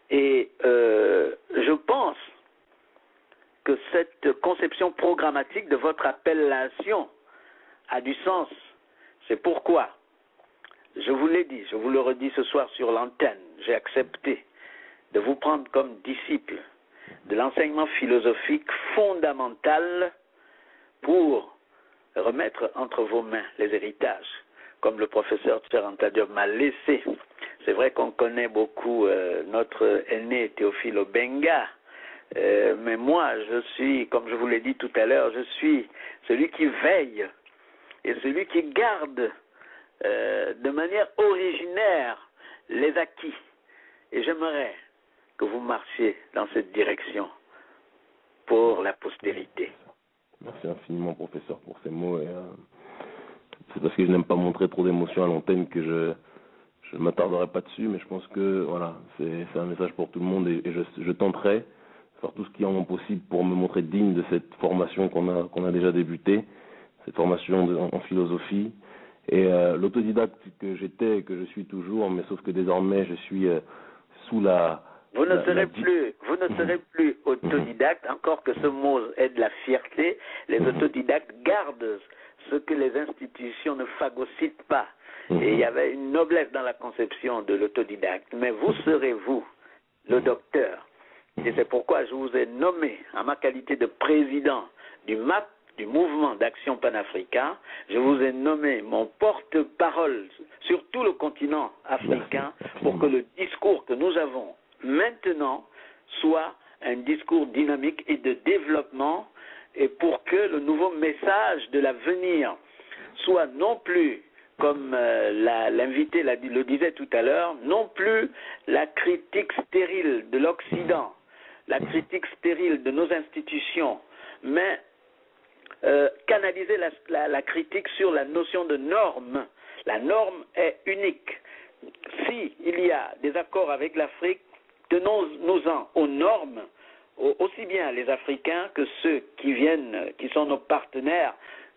Et euh, je pense que cette conception programmatique de votre appellation a du sens. C'est pourquoi, je vous l'ai dit, je vous le redis ce soir sur l'antenne, j'ai accepté de vous prendre comme disciple de l'enseignement philosophique fondamental pour remettre entre vos mains les héritages, comme le professeur Tcheranta Diop m'a laissé. C'est vrai qu'on connaît beaucoup euh, notre aîné Théophile Obenga, euh, mais moi, je suis, comme je vous l'ai dit tout à l'heure, je suis celui qui veille et celui qui garde euh, de manière originaire les acquis. Et j'aimerais que vous marchiez dans cette direction pour la postérité. Merci infiniment, professeur, pour ces mots. Et, c'est parce que je n'aime pas montrer trop d'émotions à l'antenne que je je ne m'attarderai pas dessus, mais je pense que voilà, c'est un message pour tout le monde et, et je, je tenterai faire tout ce qui est en mon possible pour me montrer digne de cette formation qu'on a qu'on a déjà débutée, cette formation de, en, en, philosophie. Et euh, l'autodidacte que j'étais et que je suis toujours, mais sauf que désormais je suis euh, sous la vous ne serez plus, vous ne serez plus autodidacte, encore que ce mot est de la fierté. Les autodidactes gardent ce que les institutions ne phagocytent pas. Et il y avait une noblesse dans la conception de l'autodidacte. Mais vous serez vous, le docteur. Et c'est pourquoi je vous ai nommé, en ma qualité de président du MAP, du mouvement d'action panafricain, je vous ai nommé mon porte-parole sur tout le continent africain pour que le discours que nous avons maintenant soit un discours dynamique et de développement et pour que le nouveau message de l'avenir soit non plus comme euh, l'invité le disait tout à l'heure, non plus la critique stérile de l'Occident, la critique stérile de nos institutions, mais euh, canaliser la, critique sur la notion de norme. La norme est unique. Si il y a des accords avec l'Afrique, tenons-nous-en aux normes, aussi bien les Africains que ceux qui viennent, qui sont nos partenaires.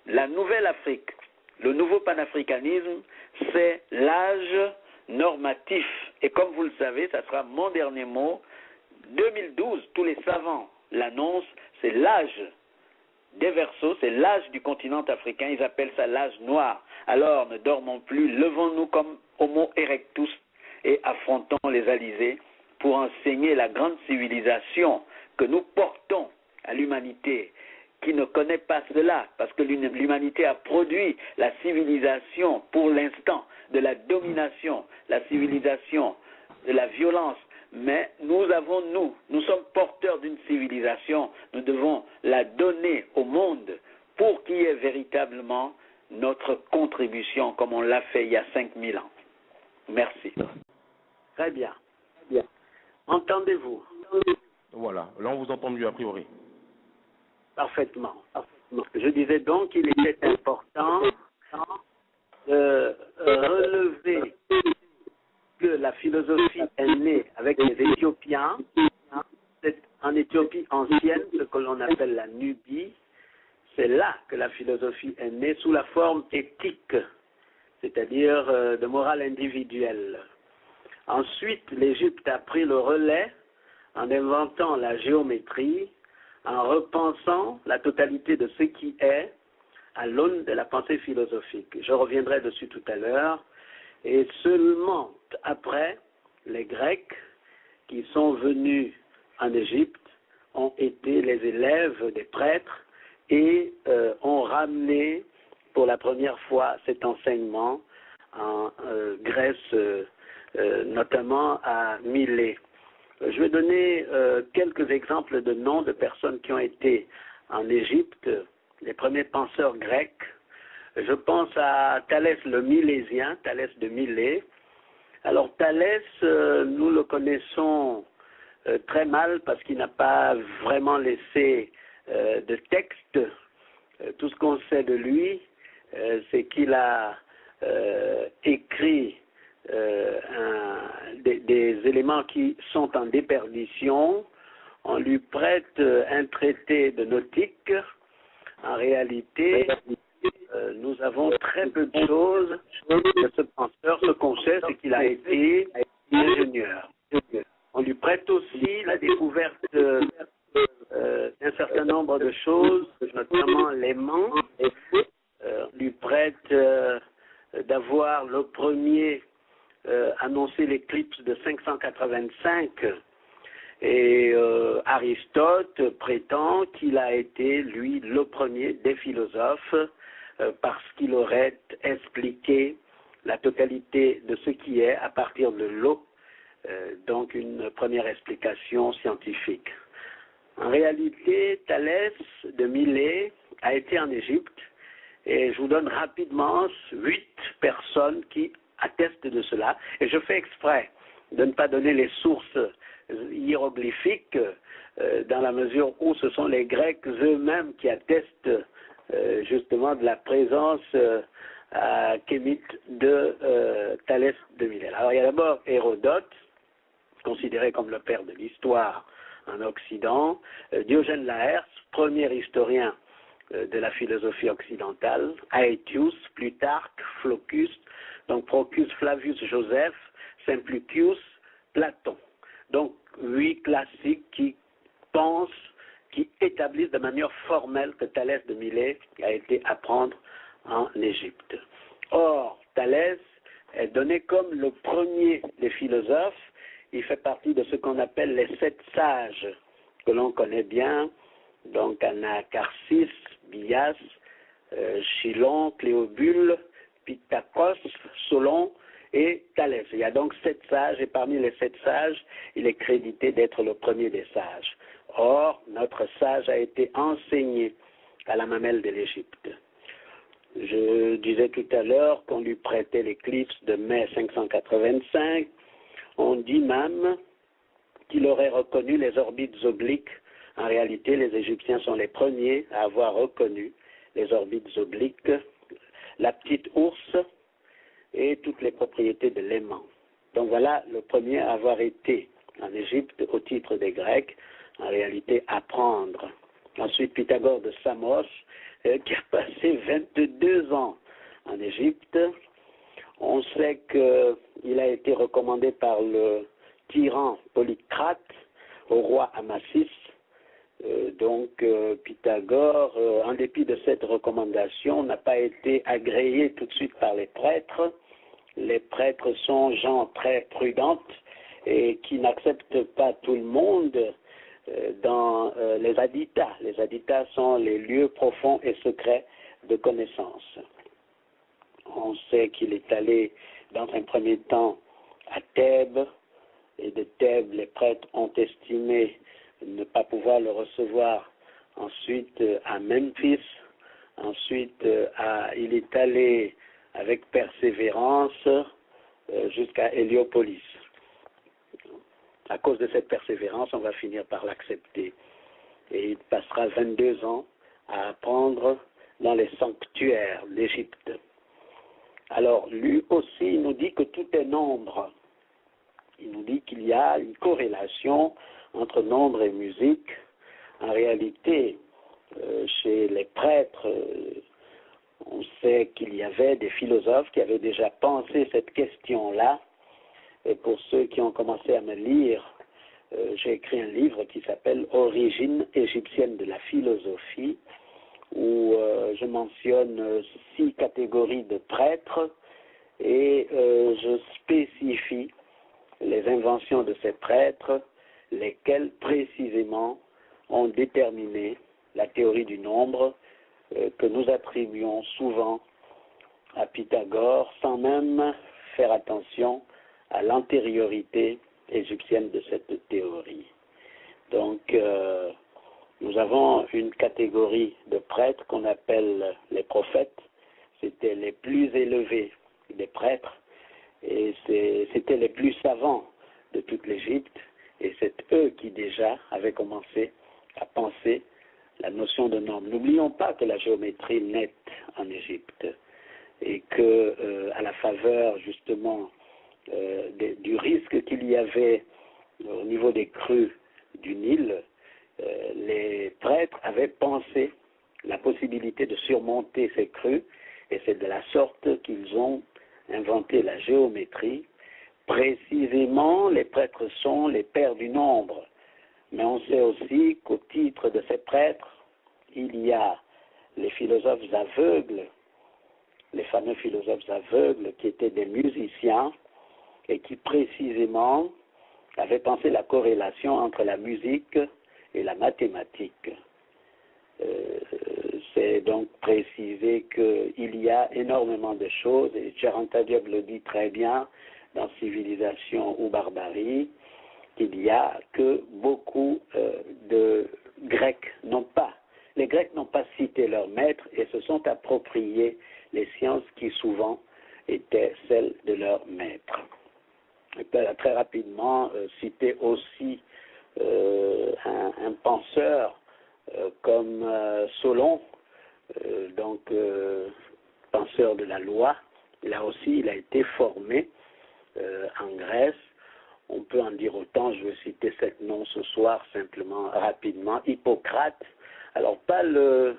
La nouvelle Afrique, le nouveau panafricanisme, c'est l'âge normatif. Et comme vous le savez, ça sera mon dernier mot. 2012, tous les savants l'annoncent, c'est l'âge des versos, c'est l'âge du continent africain, ils appellent ça l'âge noir. Alors ne dormons plus, levons-nous comme Homo erectus et affrontons les alizés pour enseigner la grande civilisation que nous portons à l'humanité qui ne connaît pas cela, parce que l'humanité a produit la civilisation pour l'instant de la domination, la civilisation de la violence, mais nous avons, nous, nous sommes porteurs d'une civilisation, nous devons la donner au monde pour qu'il y ait véritablement notre contribution comme on l'a fait il y a 5000 ans. Merci. Très bien. bien. Entendez-vous Voilà, là on vous entend mieux a priori. Parfaitement. Je disais donc qu'il était important de relever que la philosophie est née avec les Éthiopiens, c'est en Éthiopie ancienne, ce que l'on appelle la Nubie, c'est là que la philosophie est née sous la forme éthique, c'est-à-dire euh, de morale individuelle. Ensuite, l'Égypte a pris le relais en inventant la géométrie, en repensant la totalité de ce qui est à l'aune de la pensée philosophique. Je reviendrai dessus tout à l'heure. Et seulement après, les Grecs qui sont venus en Égypte ont été les élèves des prêtres et euh, ont ramené pour la première fois cet enseignement en euh, Grèce, euh, notamment à Milet. Je vais donner quelques exemples de noms de personnes qui ont été en Égypte, les premiers penseurs grecs. Je pense à Thalès le Milésien, Thalès de Milet. Alors Thalès, nous le connaissons très mal parce qu'il n'a pas vraiment laissé euh, de texte. Euh, tout ce qu'on sait de lui, euh, c'est qu'il a écrit des, des, éléments qui sont en déperdition. On lui prête un traité de nautique. En réalité, nous avons très peu de choses de ce penseur. Ce qu'on sait, c'est qu'il a été ingénieur. On lui prête aussi la découverte euh, un certain nombre de choses, notamment l'aimant, euh, lui prête euh, d'avoir le premier euh, annoncé l'éclipse de 585 et Aristote prétend qu'il a été, lui, le premier des philosophes parce qu'il aurait expliqué la totalité de ce qui est à partir de l'eau, donc une première explication scientifique. En réalité, Thalès de Milet a été en Égypte et je vous donne rapidement huit personnes qui attestent de cela. Et je fais exprès de ne pas donner les sources hiéroglyphiques euh, dans la mesure où ce sont les Grecs eux-mêmes qui attestent euh, justement de la présence euh, à Kémite de Thalès de Milet. Alors il y a d'abord Hérodote, considéré comme le père de l'histoire en Occident, euh, Diogène Laërce, premier historien euh, de la philosophie occidentale, Aetius, Plutarque, Flaccus, donc Procus Flavius Joseph, Simplicius, Platon. Donc huit classiques qui pensent, qui établissent de manière formelle que Thalès de Milet a été à prendre en Égypte. Or, Thalès est donné comme le premier des philosophes il fait partie de ce qu'on appelle les sept sages, que l'on connaît bien, donc Anacarsis, Bias, euh, Chilon, Cléobule, Pitacos, Solon et Thalès. Il y a donc sept sages et parmi les sept sages, il est crédité d'être le premier des sages. Or, notre sage a été enseigné à la mamelle de l'Égypte. Je disais tout à l'heure qu'on lui prêtait l'éclipse de mai 585 on dit même qu'il aurait reconnu les orbites obliques. En réalité, les Égyptiens sont les premiers à avoir reconnu les orbites obliques, la petite ours et toutes les propriétés de l'aimant. Donc voilà le premier à avoir été en Égypte au titre des Grecs, en réalité apprendre. Ensuite, Pythagore de Samos, euh, qui a passé 22 ans en Égypte, on sait qu'il a été recommandé par le tyran Polycrate au roi Amasis. Euh, donc euh, Pythagore, euh, en dépit de cette recommandation, n'a pas été agréé tout de suite par les prêtres. Les prêtres sont gens très prudentes et qui n'acceptent pas tout le monde dans les aditas. Les aditas sont les lieux profonds et secrets de connaissance. On sait qu'il est allé dans un premier temps à Thèbes, et de Thèbes, les prêtres ont estimé ne pas pouvoir le recevoir. Ensuite euh, à Memphis, ensuite euh, à, il est allé avec persévérance euh, jusqu'à Héliopolis. À cause de cette persévérance, on va finir par l'accepter. Et il passera 22 ans à apprendre dans les sanctuaires d'Égypte. Alors, lui aussi, il nous dit que tout est nombre. Il nous dit qu'il y a une corrélation entre nombre et musique. En réalité, euh, chez les prêtres, euh, on sait qu'il y avait des philosophes qui avaient déjà pensé cette question-là. Et pour ceux qui ont commencé à me lire, euh, j'ai écrit un livre qui s'appelle Origine égyptienne de la philosophie, où je mentionne six catégories de prêtres et je spécifie les inventions de ces prêtres, lesquels précisément ont déterminé la théorie du nombre euh, que nous attribuons souvent à Pythagore sans même faire attention à l'antériorité égyptienne de cette théorie. Donc, euh, nous avons une catégorie de prêtres qu'on appelle les prophètes. C'était les plus élevés des prêtres et c'était les plus savants de toute l'Égypte. Et c'est eux qui déjà avaient commencé à penser la notion de nombre. N'oublions pas que la géométrie naît en Égypte et que, euh, à la faveur justement euh, du risque qu'il y avait au niveau des crues du Nil, euh, les prêtres avaient pensé la possibilité de surmonter ces crues et c'est de la sorte qu'ils ont inventé la géométrie. Précisément, les prêtres sont les pères du nombre. Mais on sait aussi qu'au titre de ces prêtres, il y a les philosophes aveugles, les fameux philosophes aveugles qui étaient des musiciens et qui précisément avaient pensé la corrélation entre la musique et la mathématique. Euh, c'est donc précisé qu'il y a énormément de choses, et Diab le dit très bien dans Civilisation ou Barbarie, qu'il y a que beaucoup euh, de Grecs n'ont pas. Les Grecs n'ont pas cité leur maître et se sont appropriés les sciences qui souvent étaient celles de leur maître. Je peux très rapidement euh, citer aussi euh, un, penseur comme Solon, donc penseur de la loi. Là aussi, il a été formé en Grèce on peut en dire autant, je vais citer sept noms ce soir simplement, rapidement. Hippocrate, alors pas le,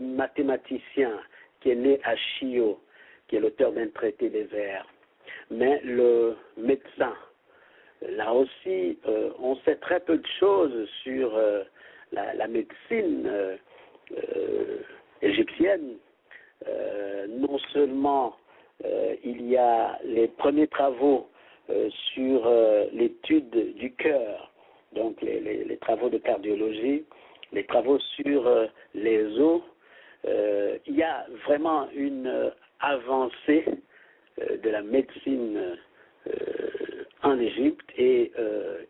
mathématicien qui est né à Chio, qui est l'auteur d'un traité des airs, mais le médecin. Là aussi, euh, on sait très peu de choses sur euh, la, médecine euh, égyptienne. non seulement il y a les premiers travaux euh, sur euh, l'étude du cœur, donc les, travaux de cardiologie, les travaux sur euh, les os. il y a vraiment une avancée de la médecine en Égypte et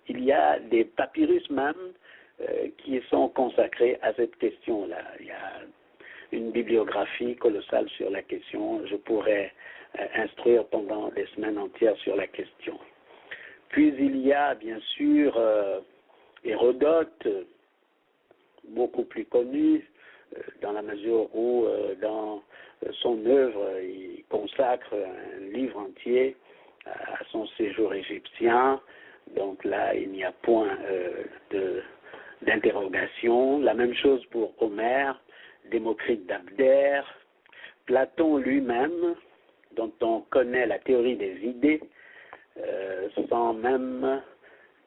il y a des papyrus même qui sont consacrés à cette question-là. Il y a une bibliographie colossale sur la question. Je pourrais euh, instruire pendant des semaines entières sur la question. Puis il y a bien sûr euh, Hérodote, beaucoup plus connu, euh, dans la mesure où dans son œuvre, il consacre un livre entier à son séjour égyptien. Donc là, il n'y a point d'interrogation. La même chose pour Homère, Démocrite d'Abdère, Platon lui-même, dont on connaît la théorie des idées, euh, sans même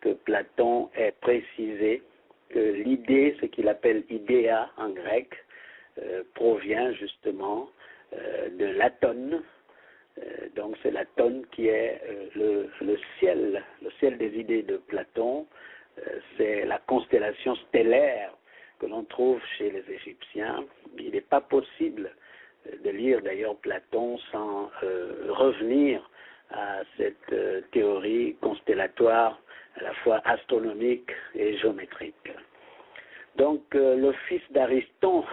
que Platon ait précisé que l'idée, ce qu'il appelle idéa en grec, euh, provient justement euh, de l'atone. donc c'est l'atone qui est le, le, ciel, le ciel des idées de Platon. c'est la constellation stellaire que l'on trouve chez les Égyptiens. Il n'est pas possible de lire d'ailleurs Platon sans euh, revenir à cette euh, théorie constellatoire à la fois astronomique et géométrique. Donc euh, le fils d'Ariston,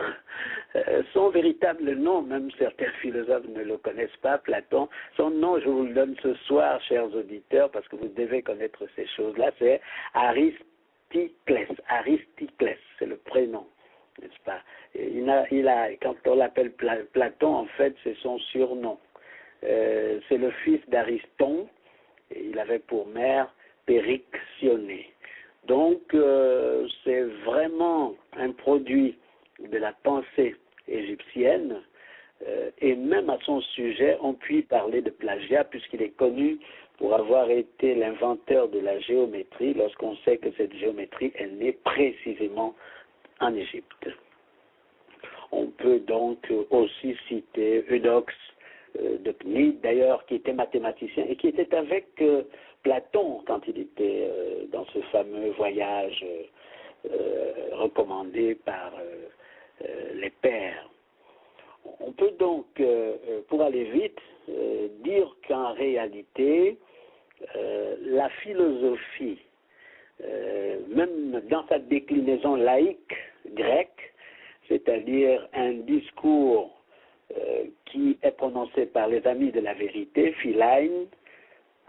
son véritable nom, même certains philosophes ne le connaissent pas, Platon, son nom, je vous le donne ce soir, chers auditeurs, parce que vous devez connaître ces choses-là, c'est Aristiclès. Aristiclès, c'est le prénom n'est-ce pas? Il a, il a, Quand on l'appelle Platon, en fait, c'est son surnom. Euh, c'est le fils d'Ariston, il avait pour mère Périctionée. Donc, euh, c'est vraiment un produit de la pensée égyptienne. Euh, et même à son sujet, on peut parler de plagiat puisqu'il est connu pour avoir été l'inventeur de la géométrie lorsqu'on sait que cette géométrie est née précisément en Égypte. On peut donc aussi citer Eudox euh, de Cnide, d'ailleurs, qui était mathématicien et qui était avec euh, Platon quand il était euh, dans ce fameux voyage recommandé par les pères. On peut donc, pour aller vite, dire qu'en réalité, la philosophie, même dans sa déclinaison laïque grecque, c'est-à-dire un discours euh, qui est prononcé par les amis de la vérité, Philaine,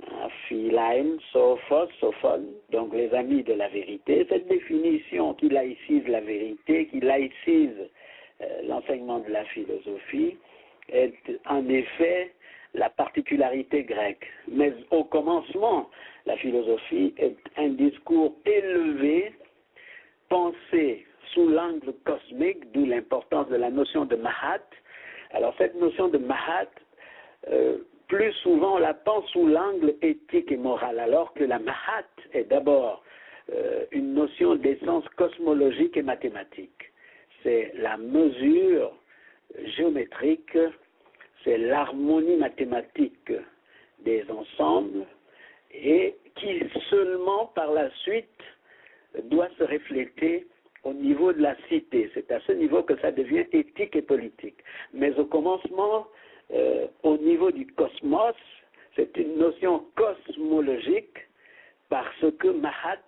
hein, Philaine, Sophos, Sophon, donc les amis de la vérité. Cette définition qui laïcise la vérité, qui laïcise euh, l'enseignement de la philosophie, est en effet la particularité grecque. Mais au commencement, la philosophie est un discours élevé, pensé sous l'angle cosmique, d'où l'importance de la notion de Mahat. Alors cette notion de Mahat, euh, plus souvent on la pense sous l'angle éthique et moral, alors que la Mahat est d'abord euh, une notion d'essence cosmologique et mathématique. C'est la mesure géométrique, c'est l'harmonie mathématique des ensembles et qui seulement par la suite doit se refléter au niveau de la cité. C'est à ce niveau que ça devient éthique et politique. Mais au commencement, euh, au niveau du cosmos, c'est une notion cosmologique parce que Mahat,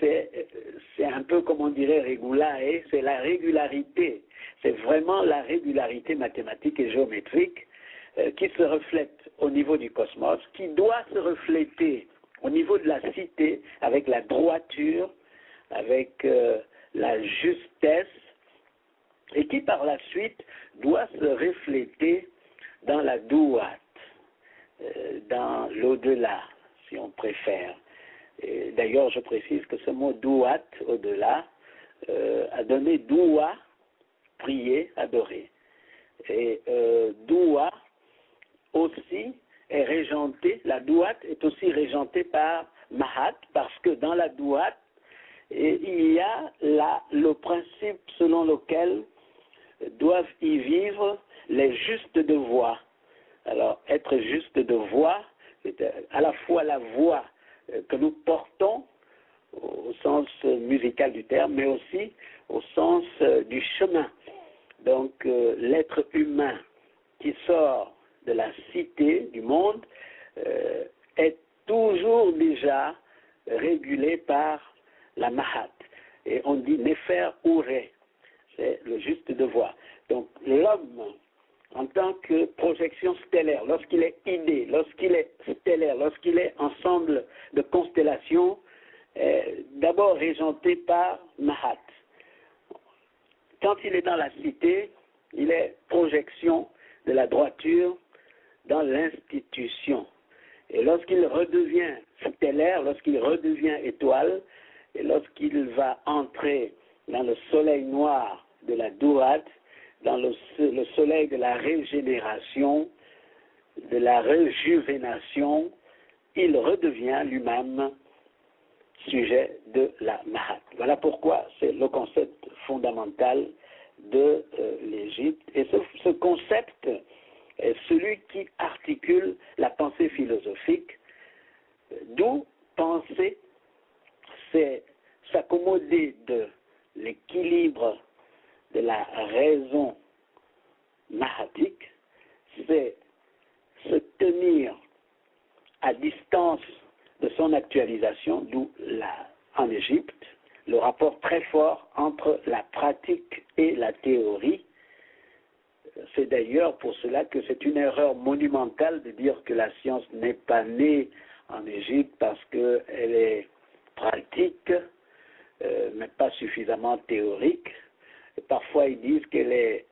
c'est un peu comme on dirait régulae, c'est la régularité. C'est vraiment la régularité mathématique et géométrique qui se reflète au niveau du cosmos, qui doit se refléter au niveau de la cité avec la droiture, avec euh, la justesse, et qui par la suite doit se refléter dans la douate, euh, dans l'au-delà, si on préfère. D'ailleurs, je précise que ce mot douat, au-delà, euh, a donné doua, prier, adorer. Et euh, doua aussi est régenté, la douate est aussi régentée par Mahat, parce que dans la douate, et il y a là le principe selon lequel doivent y vivre les justes de voix. Alors, être juste de voix, c'est à la fois la voix euh, que nous portons au sens musical du terme, mais aussi au sens euh, du chemin. Donc, euh, l'être humain qui sort de la cité du monde est toujours déjà régulé par la mahat. Et on dit nefer ré, c'est le juste devoir. Donc l'homme, en tant que projection stellaire, lorsqu'il est idée, lorsqu'il est stellaire, lorsqu'il est ensemble de constellations, d'abord régenté par Mahat. Quand il est dans la cité, il est projection de la droiture dans l'institution. Et lorsqu'il redevient stellaire, lorsqu'il redevient étoile, et lorsqu'il va entrer dans le soleil noir de la Douat, dans le, soleil de la régénération, de la rejuvénation, il redevient lui-même sujet de la Mahat. Voilà pourquoi c'est le concept fondamental de euh, l'Égypte. Et ce, concept celui qui articule la pensée philosophique, d'où penser c'est s'accommoder de l'équilibre de la raison mahatique, c'est se tenir à distance de son actualisation, d'où en Égypte, le rapport très fort entre la pratique et la théorie. C'est d'ailleurs pour cela que c'est une erreur monumentale de dire que la science n'est pas née en Égypte parce qu'elle est pratique, euh, mais pas suffisamment théorique. Parfois, ils disent qu'elle est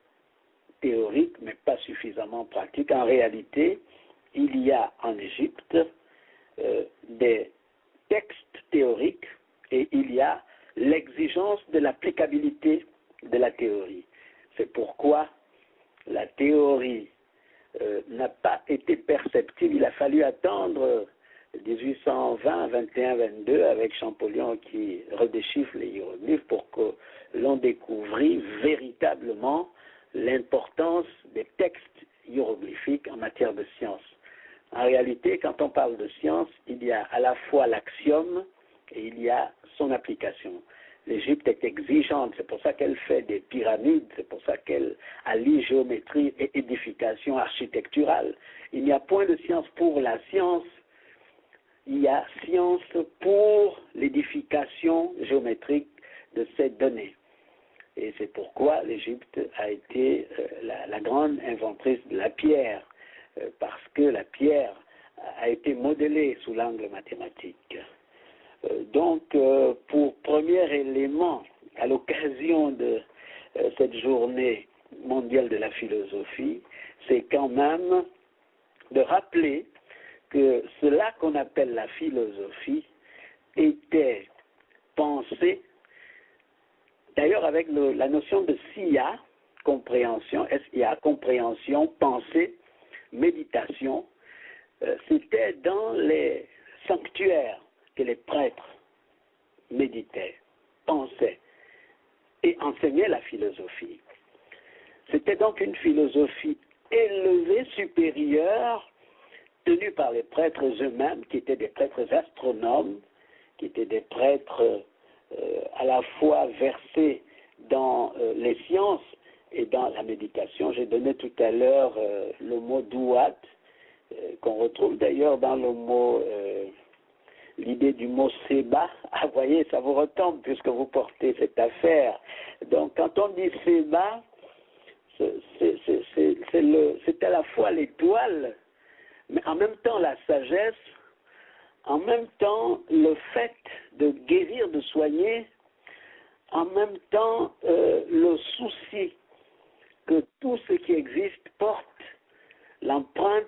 théorique, mais pas suffisamment pratique. En réalité, il y a en Égypte euh, des textes théoriques et il y a l'exigence de l'applicabilité de la théorie. C'est pourquoi la théorie euh, n'a pas été perceptible. Il a fallu attendre 1820, 21, 22 avec Champollion qui redéchiffre les hiéroglyphes pour que l'on découvrit véritablement l'importance des textes hiéroglyphiques en matière de science. En réalité, quand on parle de science, il y a à la fois l'axiome et il y a son application. L'Égypte est exigeante, c'est pour ça qu'elle fait des pyramides, c'est pour ça qu'elle allie géométrie et édification architecturale. Il n'y a point de science pour la science, il y a science pour l'édification géométrique de ces données. Et c'est pourquoi l'Égypte a été euh, la, grande inventrice de la pierre, euh, parce que la pierre a été modélée sous l'angle mathématique. Euh, donc, euh, pour premier élément, à l'occasion de euh, cette journée mondiale de la philosophie, c'est quand même de rappeler que cela qu'on appelle la philosophie était pensé, d'ailleurs avec la notion de SIA, compréhension, SIA, compréhension, pensée, méditation, c'était dans les sanctuaires les prêtres méditaient, pensaient et enseignaient la philosophie. C'était donc une philosophie élevée, supérieure, tenus par les prêtres eux-mêmes, qui étaient des prêtres astronomes, qui étaient des prêtres euh, à la fois versés dans euh, les sciences et dans la méditation. J'ai donné tout à l'heure euh, le mot douat, qu'on retrouve d'ailleurs dans le mot, l'idée du mot séba. Ah, voyez, ça vous retombe puisque vous portez cette affaire. Donc, quand on dit séba, c'est à la fois l'étoile mais en même temps la sagesse, en même temps le fait de guérir, de soigner, en même temps euh, le souci que tout ce qui existe porte l'empreinte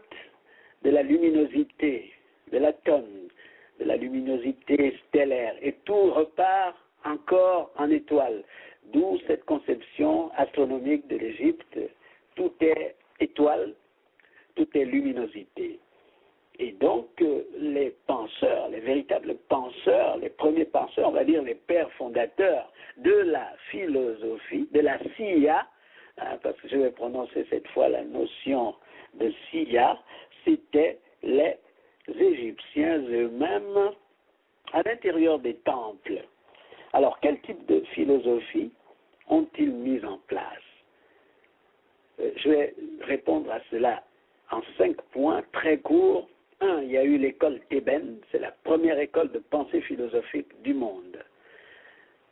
de la luminosité, de l'atome, de la luminosité stellaire, et tout repart encore en étoile. D'où cette conception astronomique de l'Égypte, tout est étoile, tout est luminosité. Et donc, euh, les penseurs, les véritables penseurs, les premiers penseurs, on va dire les pères fondateurs de la philosophie, de la SIA, hein, parce que je vais prononcer cette fois la notion de SIA, c'était les Égyptiens eux-mêmes à l'intérieur des temples. Alors, quel type de philosophie ont-ils mis en place? Euh, Je vais répondre à cela en cinq points très courts. Un, il y a eu l'école thébaine, c'est la première école de pensée philosophique du monde.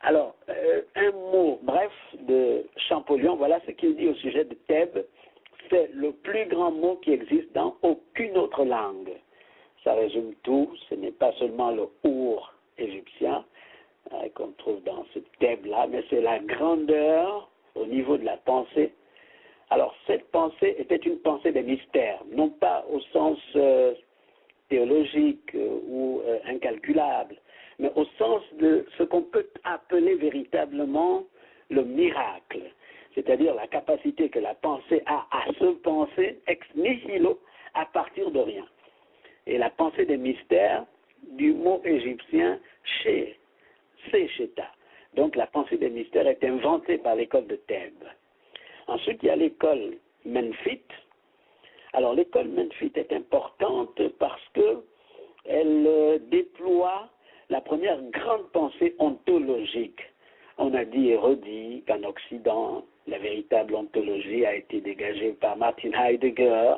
Alors, euh, un mot bref de Champollion, voilà ce qu'il dit au sujet de Thèbes. C'est le plus grand mot qui existe dans aucune autre langue. Ça résume tout, ce n'est pas seulement le our égyptien euh, qu'on trouve dans ce Thèbes-là, mais c'est la grandeur au niveau de la pensée alors, cette pensée était une pensée des mystères, non pas au sens euh, théologique euh, ou incalculable, mais au sens de ce qu'on peut appeler véritablement le miracle, c'est-à-dire la capacité que la pensée a à se penser ex nihilo à partir de rien. Et la pensée des mystères, du mot égyptien chez, sheta. Donc la pensée des mystères est inventée par l'école de Thèbes. Ensuite, il y a l'école Menfit. Alors, l'école Menfit est importante parce que elle euh, déploie la première grande pensée ontologique. On a dit et redit qu'en Occident, la véritable ontologie a été dégagée par Martin Heidegger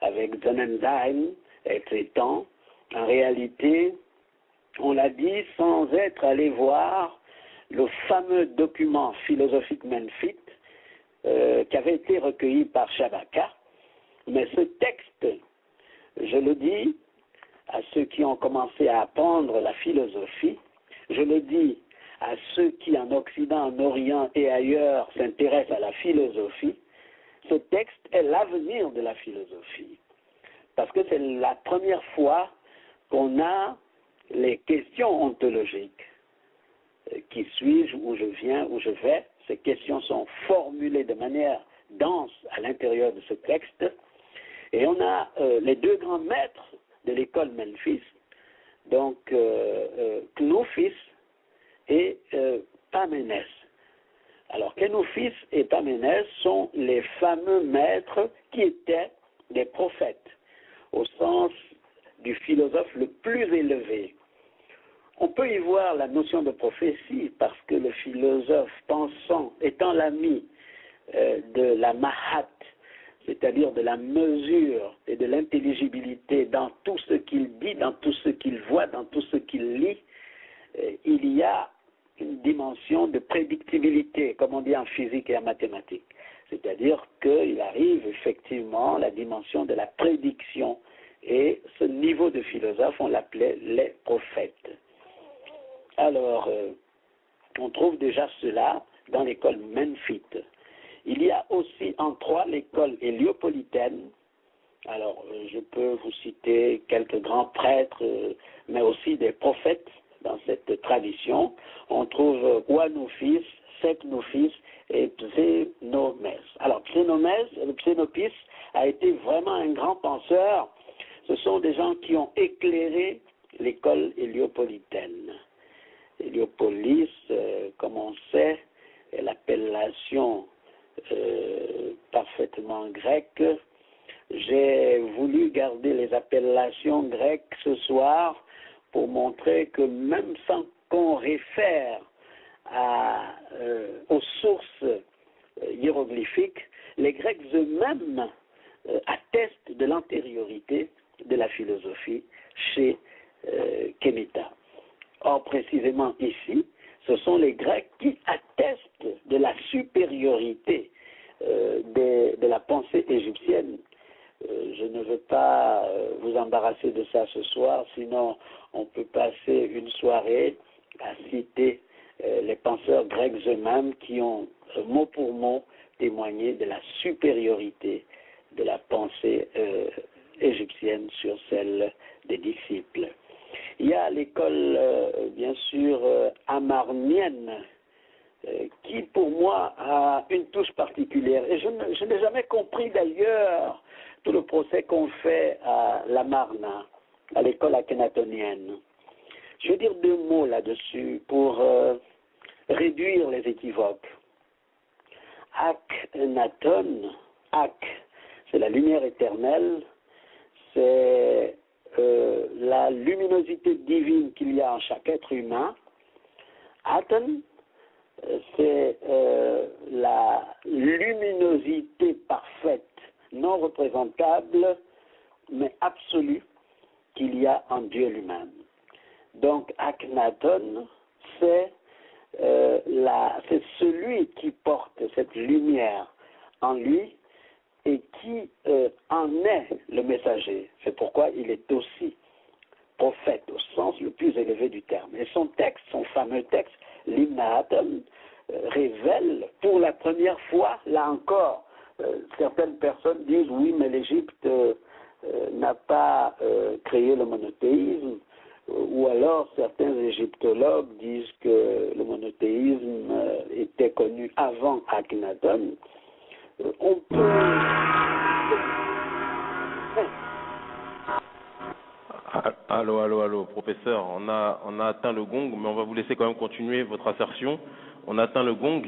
avec Sonnenheim Trétan. En réalité, on l'a dit sans être allé voir le fameux document philosophique Menfit euh, qui avait été recueilli par Shabaka. Mais ce texte, je le dis à ceux qui ont commencé à apprendre la philosophie, je le dis à ceux qui en Occident, en Orient et ailleurs s'intéressent à la philosophie, ce texte est l'avenir de la philosophie. Parce que c'est la première fois qu'on a les questions ontologiques qui suis-je, où je viens, où je vais. Ces questions sont formulées de manière dense à l'intérieur de ce texte. Et on a les deux grands maîtres de l'école Memphis, donc Knoufis et Pamenès. Alors, Kenophis et Pamenès sont les fameux maîtres qui étaient des prophètes, au sens du philosophe le plus élevé. On peut y voir la notion de prophétie parce que le philosophe pensant, étant l'ami euh, de la mahat, c'est-à-dire de la mesure et de l'intelligibilité dans tout ce qu'il dit, dans tout ce qu'il voit, dans tout ce qu'il lit, euh, il y a une dimension de prédictibilité, comme on dit en physique et en mathématiques. C'est-à-dire qu'il arrive effectivement la dimension de la prédiction. Et ce niveau de philosophe, on l'appelait les prophètes. Alors, euh, on trouve déjà cela dans l'école Menfite. Il y a aussi en trois l'école héliopolitaine. Alors, euh, je peux vous citer quelques grands prêtres, euh, mais aussi des prophètes dans cette tradition. On trouve Ouanophis, Seknophis et Xénomès. Alors, Xénomès, le Xénopis a été vraiment un grand penseur. Ce sont des gens qui ont éclairé l'école héliopolitaine. Héliopolis, euh, comme on sait, est l'appellation euh, parfaitement grecque. J'ai voulu garder les appellations grecques ce soir pour montrer que même sans qu'on réfère euh, aux sources euh, hiéroglyphiques, les Grecs eux-mêmes euh, attestent de l'antériorité de la philosophie chez Kémita. Or, précisément ici, ce sont les Grecs qui attestent de la supériorité de, la pensée égyptienne. je ne veux pas vous embarrasser de ça ce soir, sinon on peut passer une soirée à citer les penseurs grecs eux-mêmes qui ont euh, mot pour mot témoigné de la supériorité de la pensée euh, égyptienne sur celle des disciples. Il y a l'école, bien sûr, amarnienne, qui pour moi a une touche particulière. Et je, je n'ai jamais compris d'ailleurs tout le procès qu'on fait à la Marna à l'école akhénatonienne. Je vais dire deux mots là-dessus pour euh, réduire les équivoques. Akhenaton, Ak, c'est la lumière éternelle, c'est euh, la luminosité divine qu'il y a en chaque être humain. C'est euh, la luminosité parfaite, non représentable, mais absolue qu'il y a en Dieu lui-même. Donc Akhenaton, c'est euh, c'est celui qui porte cette lumière en lui et qui euh, en est le messager. C'est pourquoi il est aussi prophète au sens le plus élevé du terme. Et son texte, son fameux texte, l'hymne euh, révèle pour la première fois, là encore, certaines personnes disent oui, mais l'Égypte n'a pas créé le monothéisme, ou alors certains égyptologues disent que le monothéisme euh, était connu avant Akhenaton. on peut. Allô, allô, allô, professeur, on a, on a atteint le gong, mais on va vous laisser quand même continuer votre assertion. On a atteint le gong.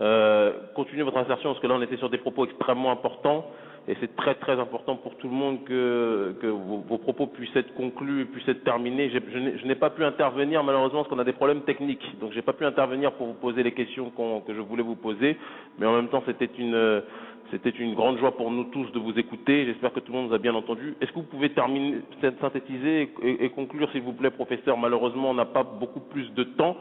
Euh, continuez votre assertion parce que là on était sur des propos extrêmement importants et c'est très très important pour tout le monde que, vos, propos puissent être conclus, puissent être terminés. Je, n'ai pas pu intervenir malheureusement parce qu'on a des problèmes techniques, donc j'ai pas pu intervenir pour vous poser les questions que je voulais vous poser, mais en même temps c'était une c'était une grande joie pour nous tous de vous écouter. J'espère que tout le monde vous a bien entendu. Est-ce que vous pouvez terminer, synthétiser et conclure, s'il vous plaît, professeur? Malheureusement, on n'a pas beaucoup plus de temps.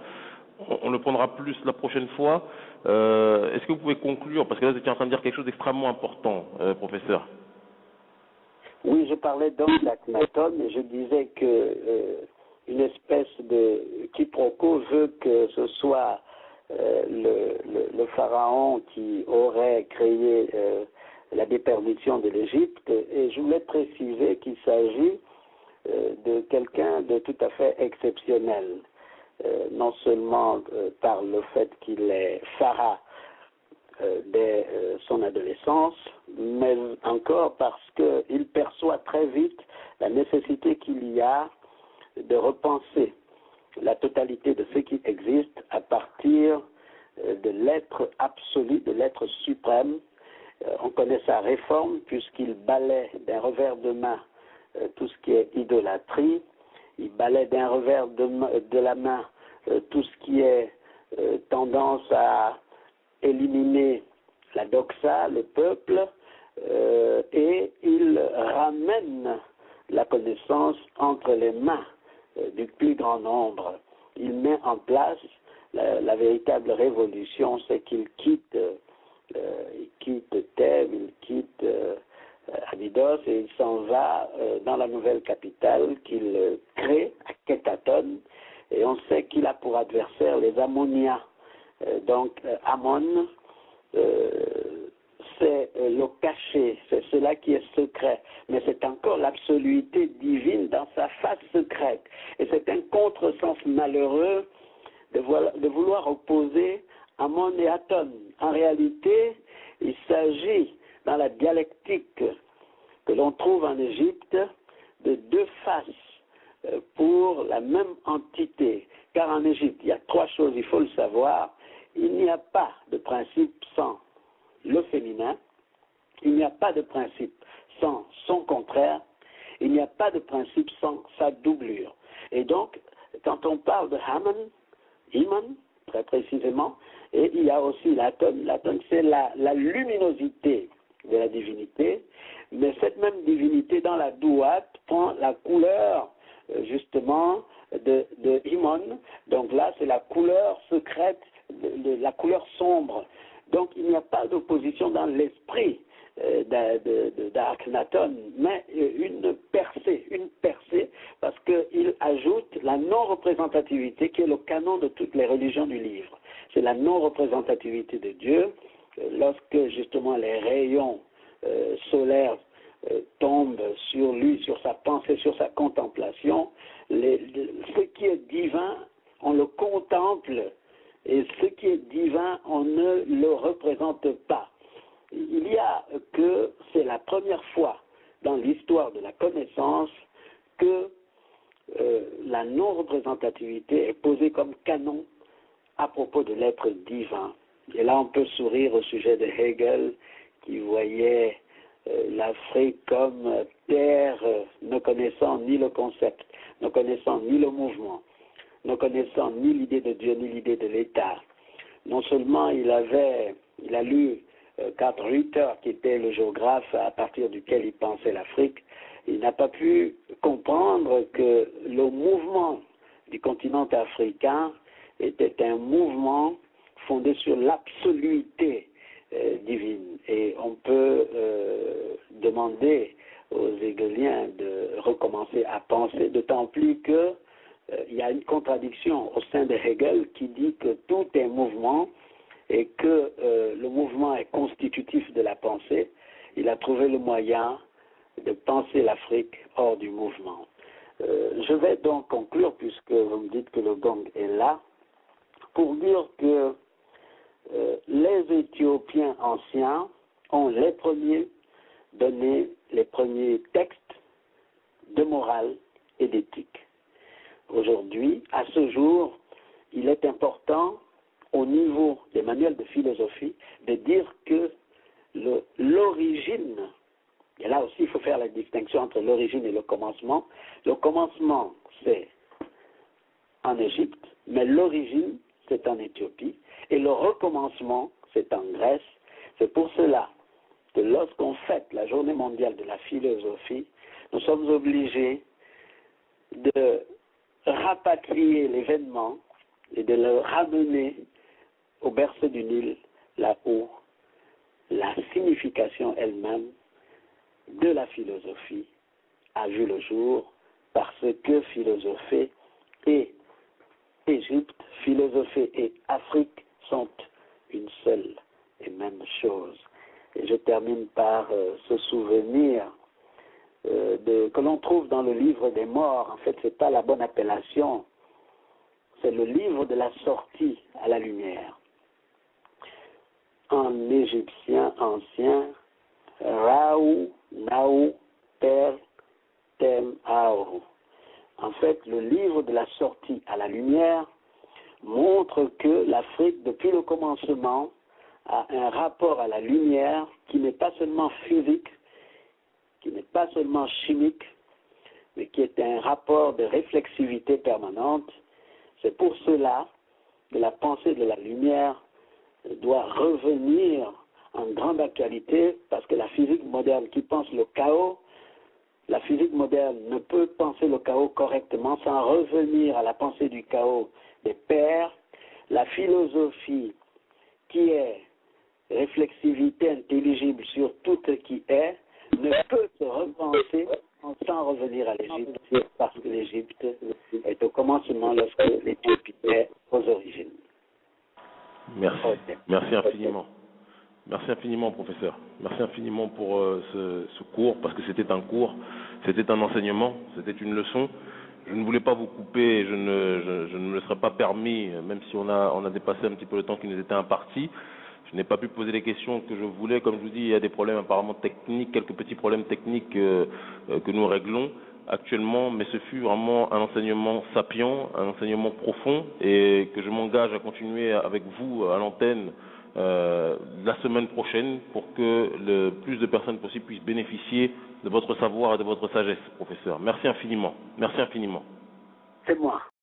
On, le prendra plus la prochaine fois. Euh, Est-ce que vous pouvez conclure Parce que là, vous étiez en train de dire quelque chose d'extrêmement important, euh, professeur. Oui, je parlais donc et je disais que euh, une espèce de quiproquo veut que ce soit le, le, pharaon qui aurait créé la déperdition de l'Égypte et je voulais préciser qu'il s'agit de quelqu'un de tout à fait exceptionnel. Euh, non seulement euh, par le fait qu'il est Phara euh, dès son adolescence, mais encore parce qu'il perçoit très vite la nécessité qu'il y a de repenser la totalité de ce qui existe à partir de l'être absolu, de l'être suprême. On connaît sa réforme puisqu'il balaie d'un revers de main tout ce qui est idolâtrie, il balaie d'un revers de, de la main euh, tout ce qui est euh, tendance à éliminer la doxa, le peuple, euh, et il ramène la connaissance entre les mains du plus grand nombre. Il met en place la, la véritable révolution, c'est qu'il quitte, il quitte Thèbes, il quitte Abydos et il s'en va euh, dans la nouvelle capitale qu'il euh, crée à Kétaton. Et on sait qu'il a pour adversaire les Ammoniens. Euh, donc euh, Ammon, euh, c'est euh, le cachet, c'est cela qui est secret, mais c'est encore l'absoluité divine dans sa face secrète. Et c'est un contresens malheureux de, voilà- de vouloir opposer Ammon et Aton. En réalité, il s'agit dans la dialectique que l'on trouve en Égypte de deux faces euh, pour la même entité. Car en Égypte, il y a trois choses, il faut le savoir. Il n'y a pas de principe sans le féminin, il n'y a pas de principe sans son contraire, il n'y a pas de principe sans sa doublure. Et donc, quand on parle de Haman, Iman, très précisément, et il y a aussi l'atome. L'atome, c'est la, la luminosité de la divinité, mais cette même divinité dans la douate prend la couleur euh, justement de, de. Donc là, c'est la couleur secrète, la couleur sombre. Donc il n'y a pas d'opposition dans l'esprit euh, d'Akhenaton, mais euh, une percée, une percée, parce qu'il ajoute la non-représentativité qui est le canon de toutes les religions du livre. C'est la non-représentativité de Dieu lorsque justement les rayons euh, solaires euh, tombent sur lui, sur sa pensée, sur sa contemplation. Ce qui est divin, on le contemple et ce qui est divin, on ne le représente pas. Il y a que c'est la première fois dans l'histoire de la connaissance que euh, la non-représentativité est posée comme canon à propos de l'être divin. Et là, on peut sourire au sujet de Hegel, qui voyait euh, l'Afrique comme terre euh, ne connaissant ni le concept, ne connaissant ni le mouvement, ne connaissant ni l'idée de Dieu ni l'idée de l'État. Non seulement il avait, a lu euh, Karl Rütter, qui était le géographe à partir duquel il pensait l'Afrique, il n'a pas pu comprendre que le mouvement du continent africain était un mouvement fondé sur l'absoluité euh, divine. Et on peut euh, demander aux Hegeliens de recommencer à penser, d'autant plus que euh, y a une contradiction au sein de Hegel qui dit que tout est mouvement et que le mouvement est constitutif de la pensée. Il a trouvé le moyen de penser l'Afrique hors du mouvement. Je vais donc conclure, puisque vous me dites que le gong est là, pour dire que euh, les Éthiopiens anciens ont les premiers donné les premiers textes de morale et d'éthique. Aujourd'hui, à ce jour, il est important au niveau des manuels de philosophie de dire que l'origine, et là aussi il faut faire la distinction entre l'origine et le commencement, le commencement c'est en Égypte, mais l'origine c'est en Éthiopie, et le recommencement c'est en Grèce. C'est pour cela que lorsqu'on fête la journée mondiale de la philosophie, nous sommes obligés de rapatrier l'événement et de le ramener au berceau du Nil, là où la signification elle-même de la philosophie a vu le jour, parce que philosopher et Égypte, philosopher et Afrique sont une seule et même chose. Et je termine par euh, ce souvenir euh, que l'on trouve dans le livre des morts. En fait, ce n'est pas la bonne appellation. c'est le livre de la sortie à la lumière. En égyptien ancien, Raou, Naou, Per, Tem, Aou. En fait, le livre de la sortie à la lumière montre que l'Afrique, depuis le commencement, a un rapport à la lumière qui n'est pas seulement physique, qui n'est pas seulement chimique, mais qui est un rapport de réflexivité permanente. C'est pour cela que la pensée de la lumière doit revenir en grande actualité, parce que la physique moderne qui pense le chaos, la physique moderne ne peut penser le chaos correctement sans revenir à la pensée du chaos des pères. La philosophie qui est réflexivité intelligible sur tout ce qui est ne peut se repenser sans revenir à l'Égypte, parce que l'Égypte est au commencement lorsque l'Éthiopie est aux origines. Merci. Merci infiniment. Merci infiniment, professeur. Merci infiniment pour euh, ce, ce, cours, parce que c'était un cours, c'était un enseignement, c'était une leçon. Je ne voulais pas vous couper, je ne, je, je ne me serais pas permis, même si on a, on a dépassé un petit peu le temps qui nous était imparti. Je n'ai pas pu poser les questions que je voulais. Comme je vous dis, il y a des problèmes apparemment techniques, quelques petits problèmes techniques euh, euh, que nous réglons actuellement, mais ce fut vraiment un enseignement sapient, un enseignement profond, et que je m'engage à continuer avec vous à l'antenne euh, la semaine prochaine pour que le plus de personnes possibles puissent bénéficier de votre savoir et de votre sagesse, professeur. Merci infiniment. Merci infiniment. C'est moi.